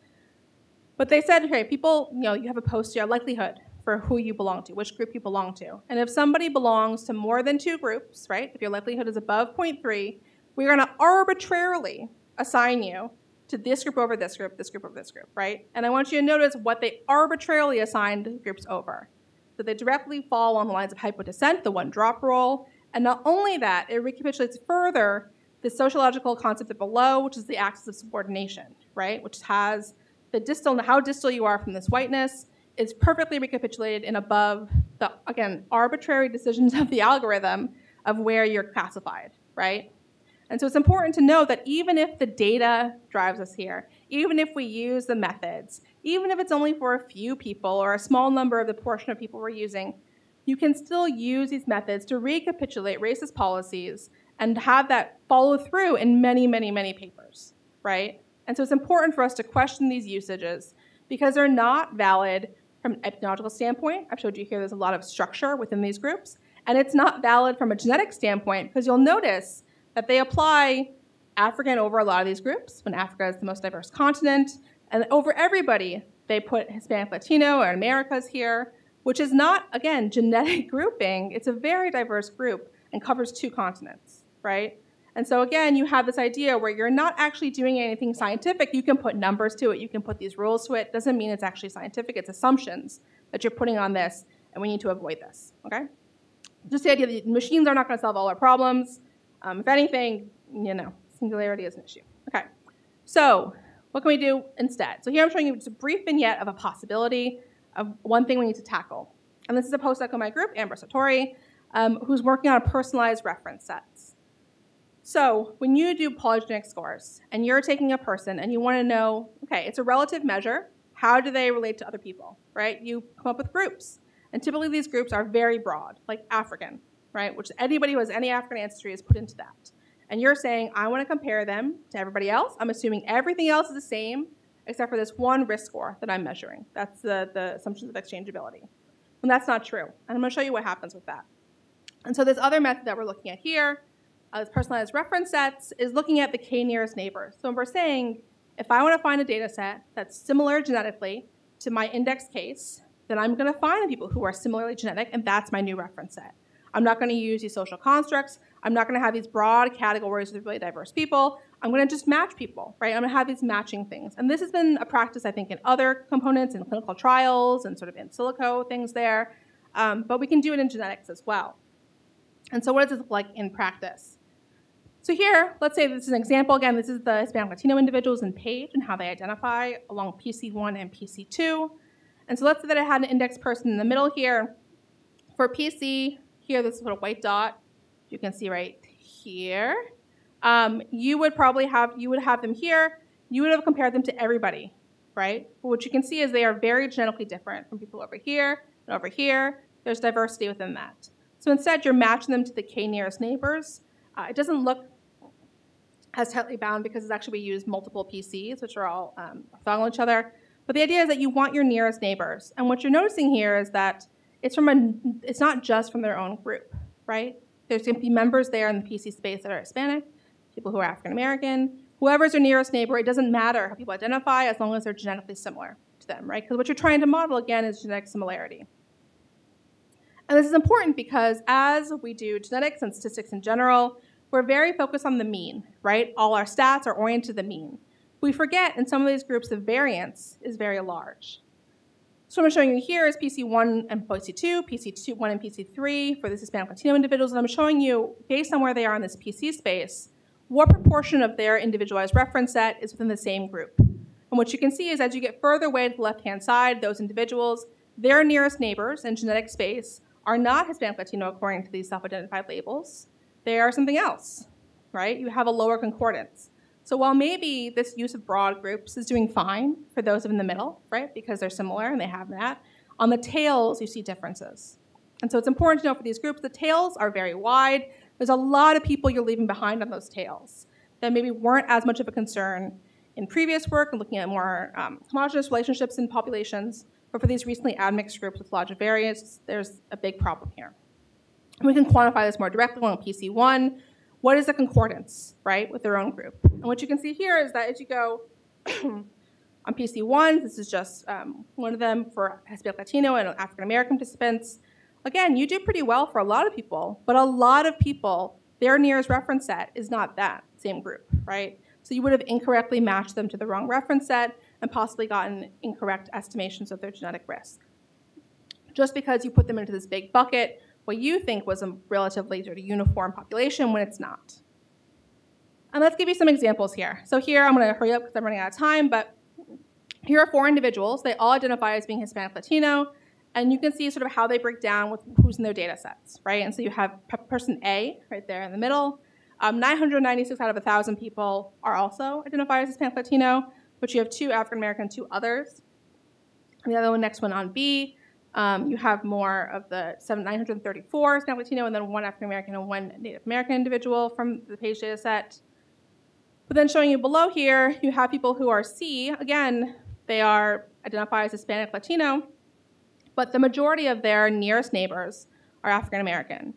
But they said, okay, people, you know, you have a post your likelihood for who you belong to, which group you belong to. And if somebody belongs to more than two groups, right, if your likelihood is above 0.3, we're going to arbitrarily assign you to this group over this group, this group over this group, right? And I want you to notice what they arbitrarily assigned groups over. So they directly fall on the lines of hypodescent, the one drop rule. And not only that, it recapitulates further the sociological concept of below, which is the axis of subordination, right? Which has the distal, how distal you are from this whiteness is perfectly recapitulated in above the, again, arbitrary decisions of the algorithm of where you're classified, right? And so it's important to know that even if the data drives us here, even if we use the methods, even if it's only for a few people or a small number of the portion of people we're using, you can still use these methods to recapitulate racist policies and have that follow through in many, many, many papers, right? And so it's important for us to question these usages because they're not valid from an ethnological standpoint. I've showed you here there's a lot of structure within these groups. And it's not valid from a genetic standpoint because you'll notice that they apply African over a lot of these groups when Africa is the most diverse continent. And over everybody, they put Hispanic Latino or Americas here, which is not, again, genetic grouping. It's a very diverse group and covers two continents, right? And so again, you have this idea where you're not actually doing anything scientific. You can put numbers to it, you can put these rules to it. Doesn't mean it's actually scientific, it's assumptions that you're putting on this, and we need to avoid this, okay? Just the idea that machines are not gonna solve all our problems. Um, if anything, you know, singularity is an issue. Okay, so what can we do instead? So here I'm showing you just a brief vignette of a possibility of one thing we need to tackle. And this is a postdoc in my group, Amber Satori, um, who's working on a personalized reference sets. So when you do polygenic scores and you're taking a person and you want to know, okay, it's a relative measure, how do they relate to other people, right? You come up with groups. And typically these groups are very broad, like African, right? Which anybody who has any African ancestry is put into that. And you're saying, I want to compare them to everybody else. I'm assuming everything else is the same except for this one risk score that I'm measuring. That's the, the assumptions of exchangeability. And that's not true. And I'm going to show you what happens with that. And so this other method that we're looking at here, uh, personalized reference sets, is looking at the k nearest neighbors. So we're saying, if I want to find a data set that's similar genetically to my index case, then I'm going to find the people who are similarly genetic, and that's my new reference set. I'm not going to use these social constructs. I'm not going to have these broad categories with really diverse people. I'm going to just match people, right? I'm going to have these matching things. And this has been a practice, I think, in other components, in clinical trials and sort of in silico things there. Um, but we can do it in genetics as well. And so what does this look like in practice? So here, let's say this is an example. Again, this is the Hispanic Latino individuals in PAGE and how they identify along PC1 and PC2. And so let's say that I had an index person in the middle here. For PC, here, this little white dot, you can see right here. Um, you would probably have, you would have them here. You would have compared them to everybody, right? But what you can see is they are very genetically different from people over here and over here. There's diversity within that. So instead, you're matching them to the k nearest neighbors. Uh, it doesn't look as tightly bound because it's actually we use multiple PCs, which are all um, orthogonal each other. But the idea is that you want your nearest neighbors. And what you're noticing here is that it's from a, it's not just from their own group, right? There's going to be members there in the PC space that are Hispanic, people who are African American, whoever's your nearest neighbor. It doesn't matter how people identify as long as they're genetically similar to them, right? Because what you're trying to model again is genetic similarity. And this is important because as we do genetics and statistics in general, we're very focused on the mean, right? All our stats are oriented to the mean. We forget in some of these groups the variance is very large. So what I'm showing you here is PC1 and PC2, PC1 and PC3 for the Hispanic Latino individuals, and I'm showing you, based on where they are in this PC space, what proportion of their individualized reference set is within the same group. And what you can see is as you get further away to the left-hand side, those individuals, their nearest neighbors in genetic space are not Hispanic Latino according to these self-identified labels. They are something else, right? You have a lower concordance. So while maybe this use of broad groups is doing fine for those in the middle, right, because they're similar and they have that, on the tails you see differences. And so it's important to know for these groups, the tails are very wide. There's a lot of people you're leaving behind on those tails that maybe weren't as much of a concern in previous work and looking at more um, homogeneous relationships in populations. But for these recently admixed groups with large variance, there's a big problem here. We can quantify this more directly on PC1, what is the concordance, right, with their own group? And what you can see here is that as you go on PC1, this is just um, one of them for Hispanic Latino and African American participants. Again, you do pretty well for a lot of people, but a lot of people, their nearest reference set is not that same group, right? So you would have incorrectly matched them to the wrong reference set and possibly gotten incorrect estimations of their genetic risk. Just because you put them into this big bucket what you think was a relatively sort of uniform population when it's not. And let's give you some examples here. So here, I'm going to hurry up because I'm running out of time, but here are four individuals. They all identify as being Hispanic Latino, and you can see sort of how they break down with who's in their data sets, right? And so you have person A right there in the middle. Um, 996 out of 1,000 people are also identified as Hispanic Latino, but you have two African American, two others. And the other one, next one on B, um, you have more of the 934 Hispanic Latino, and then one African American and one Native American individual from the PAGE data set. But then showing you below here, you have people who are C. Again, they are identified as Hispanic Latino, but the majority of their nearest neighbors are African American.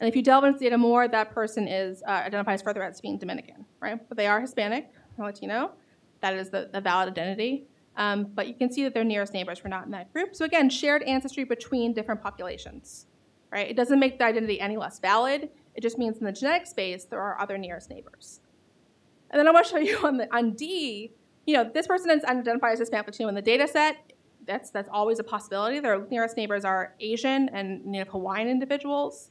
And if you delve into the data more, that person is uh, identifies further as being Dominican, right? But they are Hispanic Latino. That is the, the valid identity. Um, but you can see that their nearest neighbors were not in that group. So again, shared ancestry between different populations, right? It doesn't make the identity any less valid. It just means in the genetic space, there are other nearest neighbors. And then I want to show you on, the, on D, you know, this person is identified as Hispanic Latino in the data set. That's, that's always a possibility. Their nearest neighbors are Asian and Native Hawaiian individuals.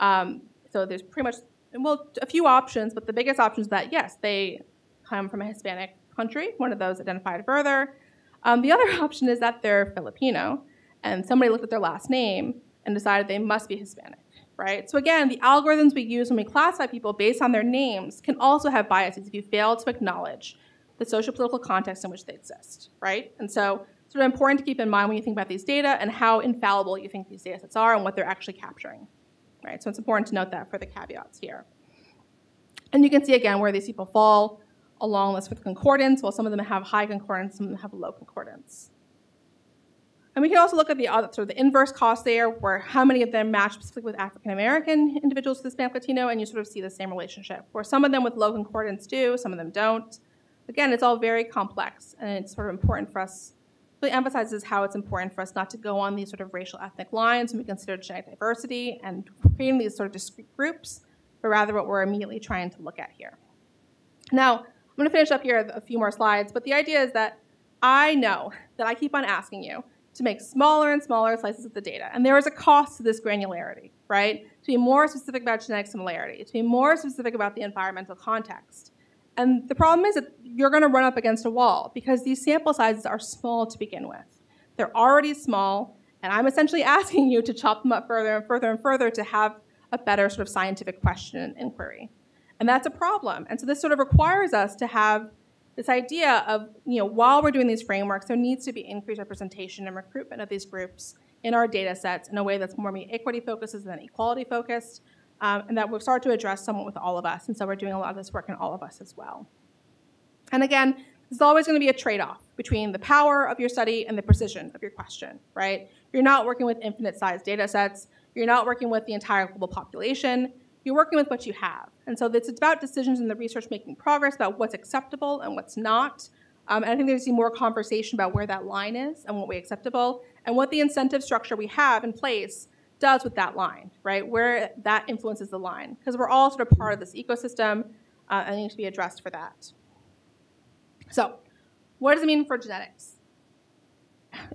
Um, so there's pretty much, well, a few options, but the biggest option is that, yes, they come from a Hispanic country, one of those identified further. Um, the other option is that they're Filipino, and somebody looked at their last name and decided they must be Hispanic, right? So again, the algorithms we use when we classify people based on their names can also have biases if you fail to acknowledge the social political context in which they exist, right? And so sort of important to keep in mind when you think about these data and how infallible you think these data sets are and what they're actually capturing, right? So it's important to note that for the caveats here. And you can see again where these people fall along this with concordance, while some of them have high concordance, some of them have low concordance. And we can also look at the other, sort of the inverse cost there, where how many of them match specifically with African American individuals with Hispanic Latino, and you sort of see the same relationship, where some of them with low concordance do, some of them don't. Again, it's all very complex, and it's sort of important for us, really emphasizes how it's important for us not to go on these sort of racial ethnic lines when we consider genetic diversity and creating these sort of discrete groups, but rather what we're immediately trying to look at here. Now, I'm going to finish up here with a few more slides, but the idea is that I know that I keep on asking you to make smaller and smaller slices of the data. And there is a cost to this granularity, right? To be more specific about genetic similarity, to be more specific about the environmental context. And the problem is that you're going to run up against a wall because these sample sizes are small to begin with. They're already small, and I'm essentially asking you to chop them up further and further and further to have a better sort of scientific question and inquiry. And that's a problem. And so this sort of requires us to have this idea of, you know, while we're doing these frameworks, there needs to be increased representation and recruitment of these groups in our data sets in a way that's more me equity focused than equality focused, um, and that we'll start to address somewhat with all of us. And so we're doing a lot of this work in all of us as well. And again, there's always going to be a trade-off between the power of your study and the precision of your question, right? You're not working with infinite sized data sets. You're not working with the entire global population you're working with what you have. And so it's about decisions in the research making progress about what's acceptable and what's not. Um, and I think there's more conversation about where that line is and what we acceptable and what the incentive structure we have in place does with that line, right? Where that influences the line, because we're all sort of part of this ecosystem, uh, and needs to be addressed for that. So, what does it mean for genetics?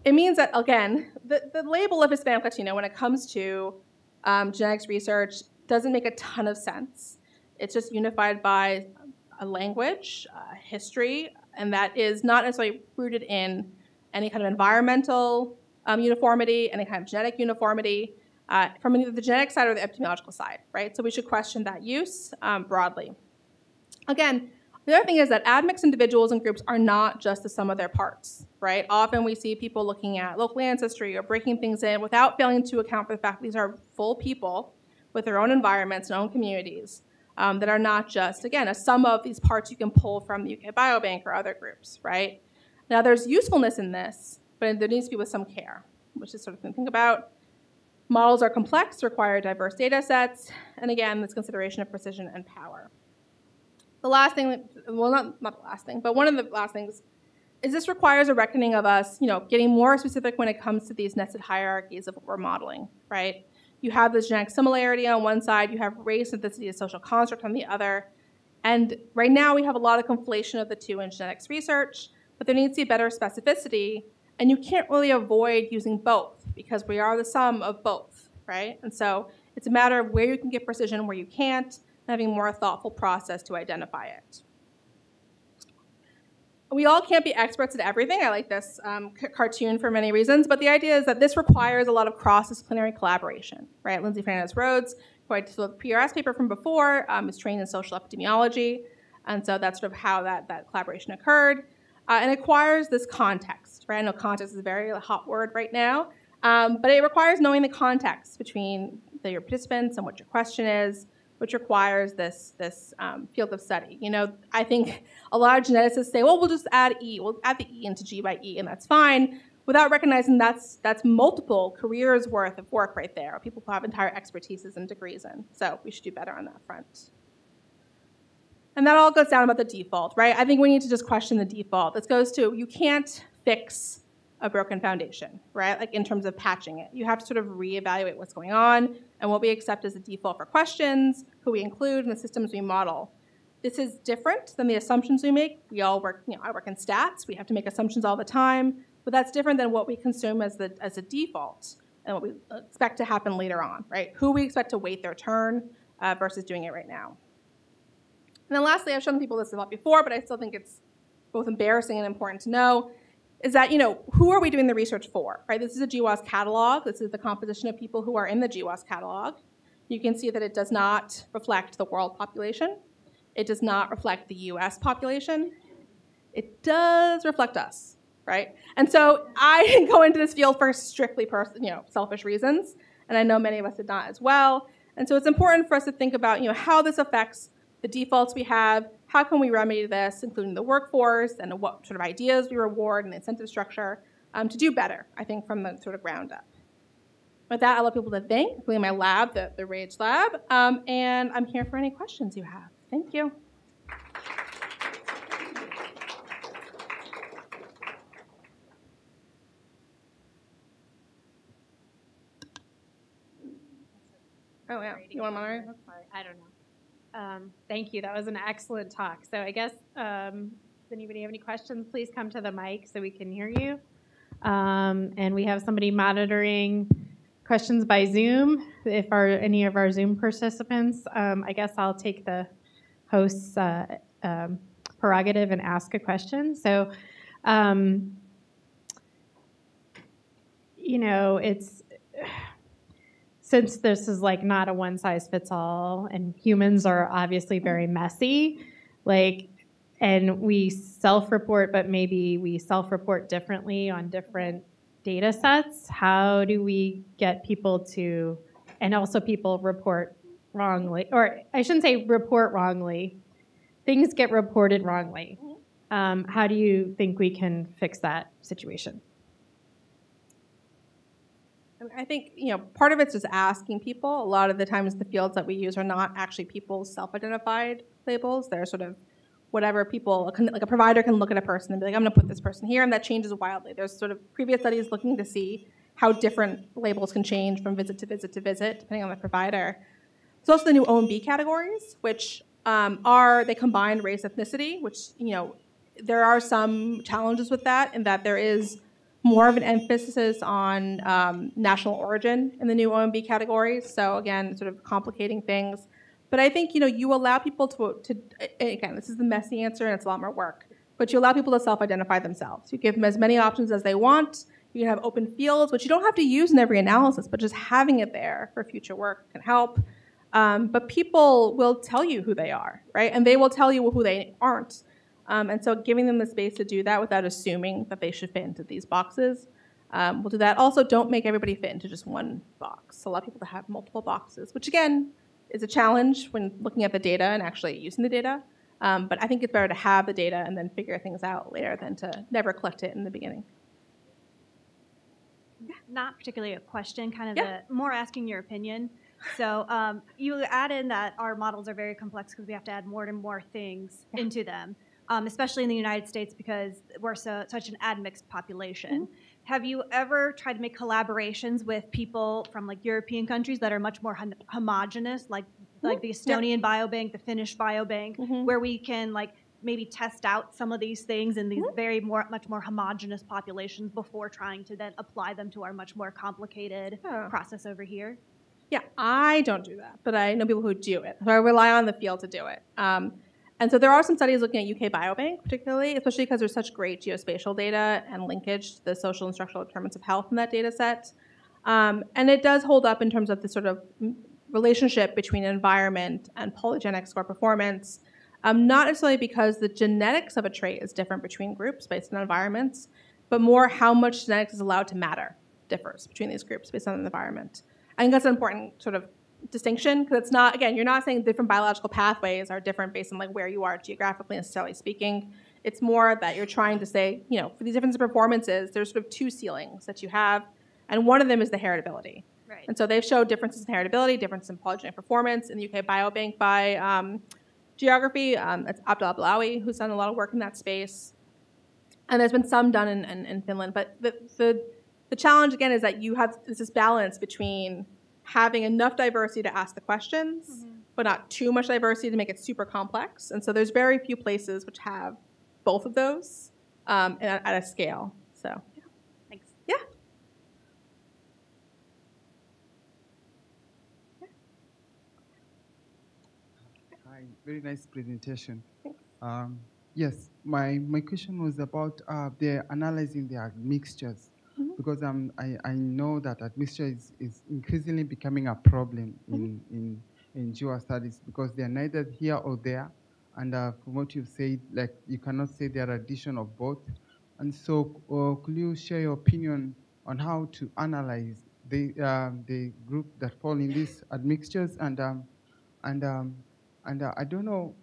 It means that again, the, the label of Hispanic Latino when it comes to um, genetics research doesn't make a ton of sense. It's just unified by a language, history, and that is not necessarily rooted in any kind of environmental um, uniformity, any kind of genetic uniformity, uh, from either the genetic side or the epidemiological side, right? So we should question that use um, broadly. Again, the other thing is that admixed individuals and groups are not just the sum of their parts, right? Often we see people looking at local ancestry or breaking things in without failing to account for the fact these are full people with their own environments and own communities um, that are not just, again, a sum of these parts you can pull from the UK Biobank or other groups, right? Now, there's usefulness in this, but there needs to be with some care, which is sort of thing to think about. Models are complex, require diverse data sets, and again, this consideration of precision and power. The last thing, well, not, not the last thing, but one of the last things is this requires a reckoning of us, you know, getting more specific when it comes to these nested hierarchies of what we're modeling, right? You have this genetic similarity on one side, you have race, ethnicity, and social construct on the other. And right now we have a lot of conflation of the two in genetics research, but there needs to be better specificity, and you can't really avoid using both because we are the sum of both, right? And so it's a matter of where you can get precision, where you can't, and having a more thoughtful process to identify it. We all can't be experts at everything. I like this um, cartoon for many reasons, but the idea is that this requires a lot of cross-disciplinary collaboration, right? Lindsay Fernandez Rhodes, who I did the PRS paper from before, um, is trained in social epidemiology, and so that's sort of how that, that collaboration occurred. Uh, and it requires this context, right? I know context is a very hot word right now, um, but it requires knowing the context between the, your participants and what your question is, which requires this, this um, field of study. You know, I think a lot of geneticists say, well, we'll just add E, we'll add the E into G by E, and that's fine, without recognizing that's, that's multiple careers worth of work right there, people who have entire expertises and degrees in. So we should do better on that front. And that all goes down about the default, right? I think we need to just question the default. This goes to you can't fix a broken foundation, right? Like in terms of patching it. You have to sort of reevaluate what's going on and what we accept as the default for questions, who we include, and the systems we model. This is different than the assumptions we make. We all work, you know, I work in stats. We have to make assumptions all the time, but that's different than what we consume as the as a default and what we expect to happen later on, right? Who we expect to wait their turn uh, versus doing it right now. And then lastly, I've shown people this a lot before, but I still think it's both embarrassing and important to know is that, you know, who are we doing the research for, right? This is a GWAS catalog. This is the composition of people who are in the GWAS catalog. You can see that it does not reflect the world population. It does not reflect the US population. It does reflect us, right? And so I didn't go into this field for strictly you know, selfish reasons, and I know many of us did not as well. And so it's important for us to think about, you know, how this affects the defaults we have, how can we remedy this, including the workforce and what sort of ideas we reward and the incentive structure um, to do better, I think, from the sort of ground up. With that, I'll let people to think, including my lab, the, the RAGE lab, um, and I'm here for any questions you have. Thank you. Oh, yeah. You want to moderate? I don't know. Um, thank you. That was an excellent talk. So I guess, um, does anybody have any questions? Please come to the mic so we can hear you. Um, and we have somebody monitoring questions by Zoom. If any of our Zoom participants, um, I guess I'll take the host's uh, um, prerogative and ask a question. So, um, you know, it's since this is like not a one size fits all and humans are obviously very messy like and we self-report but maybe we self-report differently on different data sets how do we get people to and also people report wrongly or i shouldn't say report wrongly things get reported wrongly. Um, how do you think we can fix that situation I think you know part of it's just asking people. A lot of the times, the fields that we use are not actually people's self-identified labels. They're sort of whatever people like a provider can look at a person and be like, I'm going to put this person here, and that changes wildly. There's sort of previous studies looking to see how different labels can change from visit to visit to visit, depending on the provider. There's also the new OMB categories, which um, are they combine race ethnicity, which you know there are some challenges with that, in that there is more of an emphasis on um, national origin in the new OMB categories. So again, sort of complicating things. But I think you know you allow people to, to again, this is the messy answer and it's a lot more work. But you allow people to self-identify themselves. You give them as many options as they want. You can have open fields, which you don't have to use in every analysis, but just having it there for future work can help. Um, but people will tell you who they are, right? And they will tell you who they aren't. Um, and so giving them the space to do that without assuming that they should fit into these boxes um, will do that. Also, don't make everybody fit into just one box. A lot of people have multiple boxes, which again is a challenge when looking at the data and actually using the data. Um, but I think it's better to have the data and then figure things out later than to never collect it in the beginning. Not particularly a question, kind of Yeah. a, more asking your opinion. So um, you add in that our models are very complex because we have to add more and more things Yeah. into them, um, especially in the United States because we're so, such an admixed population. Mm-hmm. Have you ever tried to make collaborations with people from like European countries that are much more hon- homogenous, like like the Mm-hmm. Estonian biobank, the Finnish biobank, Mhm. where we can like maybe test out some of these things in these Mm-hmm. very more much more homogenous populations before trying to then apply them to our much more complicated Yeah. process over here? Yeah, I don't do that, but I know people who do it. So I rely on the field to do it. Um, and so there are some studies looking at UK Biobank, particularly, especially because there's such great geospatial data and linkage to the social and structural determinants of health in that data set. Um, and it does hold up in terms of the sort of relationship between environment and polygenic score performance. Um, not necessarily because the genetics of a trait is different between groups based on environments, but more how much genetics is allowed to matter differs between these groups based on the environment. I think that's an important sort of distinction because it's not again you're not saying different biological pathways are different based on like where you are geographically necessarily speaking. It's more that you're trying to say you know for these different performances there's sort of two ceilings that you have, and one of them is the heritability. Right. And so they've showed differences in heritability, differences in polygenic performance in the UK Biobank by um, geography. Um, it's Abdel Abdellaoui who's done a lot of work in that space. And there's been some done in, in, in Finland. But the, the, the challenge, again, is that you have this balance between having enough diversity to ask the questions, but not too much diversity to make it super complex. And so there's very few places which have both of those um, at, at a scale. So, yeah. Thanks. Yeah. Hi, very nice presentation. Um, yes, my, my question was about uh, the analyzing the Mhm. because um, I, I know that admixture is, is increasingly becoming a problem in, in, in geo studies because they are neither here or there. And uh, from what you've said, like you cannot say they are addition of both. And so, uh, could you share your opinion on how to analyze the um, the group that fall in these admixtures and um, and um, and uh, I don't know,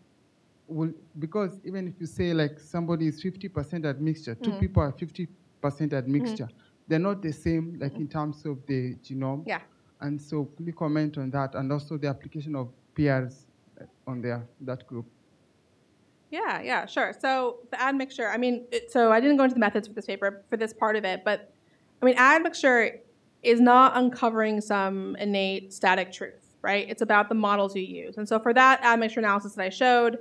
will because even if you say like somebody is 50% admixture, two Mm. people are 50% admixture, they're not the same like in mm. terms of the genome. Yeah. And so, could you comment on that and also the application of PRS uh, on their that group? Yeah, yeah, sure. So the admixture, I mean, it, so I didn't go into the methods for this paper for this part of it, but I mean, admixture is not uncovering some innate static truth, right? It's about the models you use. And so for that admixture analysis that I showed,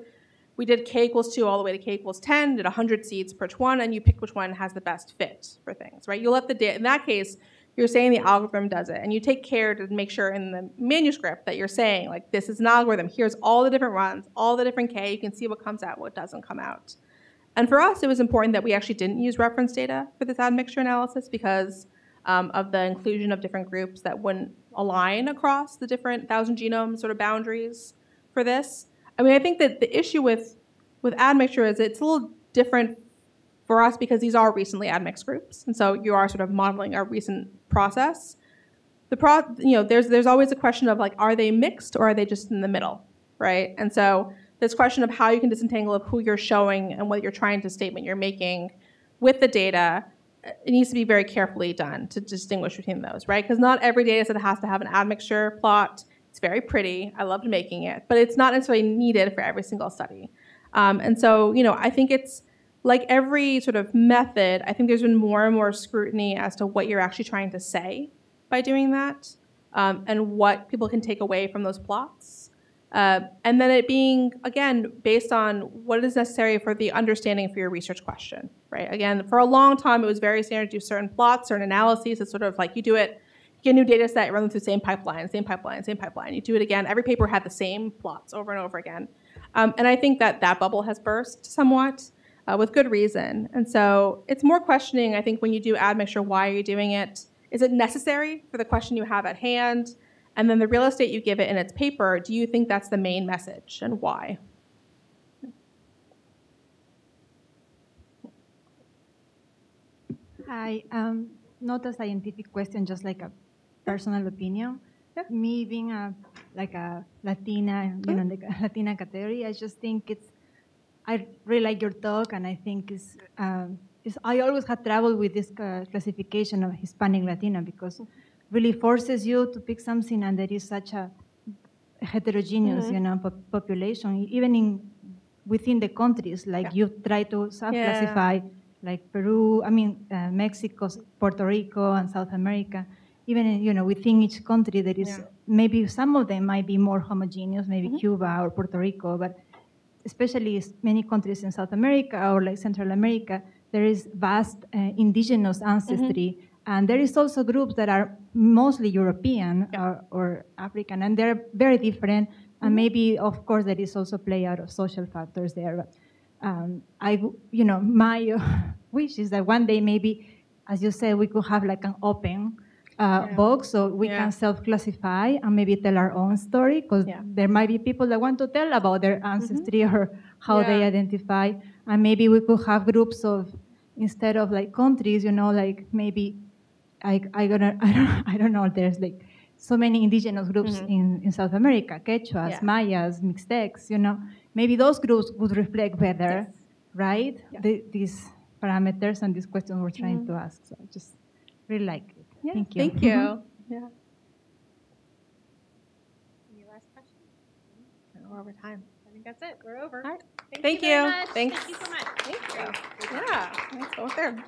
we did k equals 2 all the way to k equals 10, did 100 seeds per one, and you pick which one has the best fit for things, right? You let the data, in that case, you're saying the algorithm does it, and you take care to make sure in the manuscript that you're saying, like, this is an algorithm, here's all the different runs, all the different k, you can see what comes out, what doesn't come out. And for us, it was important that we actually didn't use reference data for this admixture analysis because um, of the inclusion of different groups that wouldn't align across the different thousand genome sort of boundaries for this. I mean, I think that the issue with with admixture is it's a little different for us because these are recently admixed groups, and so you are sort of modeling a recent process. The pro, you know, there's there's always a question of like, are they mixed or are they just in the middle, right? And so this question of how you can disentangle of who you're showing and what you're trying to statement you're making with the data it needs to be very carefully done to distinguish between those, right? Because not every data set has to have an admixture plot. It's very pretty. I loved making it, but it's not necessarily needed for every single study. Um, and so, you know, I think it's like every sort of method, I think there's been more and more scrutiny as to what you're actually trying to say by doing that, um, and what people can take away from those plots. Uh, and then it being again based on what is necessary for the understanding for your research question, right? Again, for a long time it was very standard to do certain plots, certain analyses. It's sort of like you do it, get a new data set, run them through the same pipeline, same pipeline, same pipeline. You do it again. Every paper had the same plots over and over again, um, and I think that that bubble has burst somewhat uh, with good reason. And so it's more questioning. I think when you do admixture, why are you doing it? Is it necessary for the question you have at hand? And then the real estate you give it in its paper, do you think that's the main message and why? Hi, um, not a scientific question, just like a personal opinion. Yeah. Me being a like a Latina, you know, like Latina category, I just think it's. I really like your talk, and I think it's. Um, it's I always had trouble with this classification of Hispanic Latina because really forces you to pick something, and there is such a heterogeneous, Mhm. you know, po- population, even in within the countries. Like Yeah. you try to sub-classify like Peru, I mean, uh, Mexico, Puerto Rico, and South America. Even in, you know within each country, there is Yeah. maybe some of them might be more homogeneous, maybe Mhm. Cuba or Puerto Rico, but especially many countries in South America or like Central America, there is vast uh, indigenous ancestry, and there is also groups that are mostly European Yeah. or, or African, and they're very different. And Mhm. maybe, of course, there is also play out of social factors there. But um, I, you know, my wish is that one day maybe, as you said, we could have like an open uh, Yeah. box so we Yeah. can self-classify and maybe tell our own story because Yeah. there might be people that want to tell about their ancestry or how they identify, and maybe we could have groups of instead of like countries, you know, like maybe I I gonna I don't I don't know. There's like so many indigenous groups Mhm. in, in South America, Quechuas. Mayas, Mixtecs, you know. Maybe those groups would reflect better, Yes. right? The, these parameters and these questions we're trying Mhm. to ask. So I just really like it. Yeah, Thank you. Thank you. Mm-hmm. Yeah. Any last questions? We're over time. I think that's it. We're over. All right. Thank, Thank you. very you. much. Thanks. Thank you so much. Thank you. Yeah. Nice. Go there.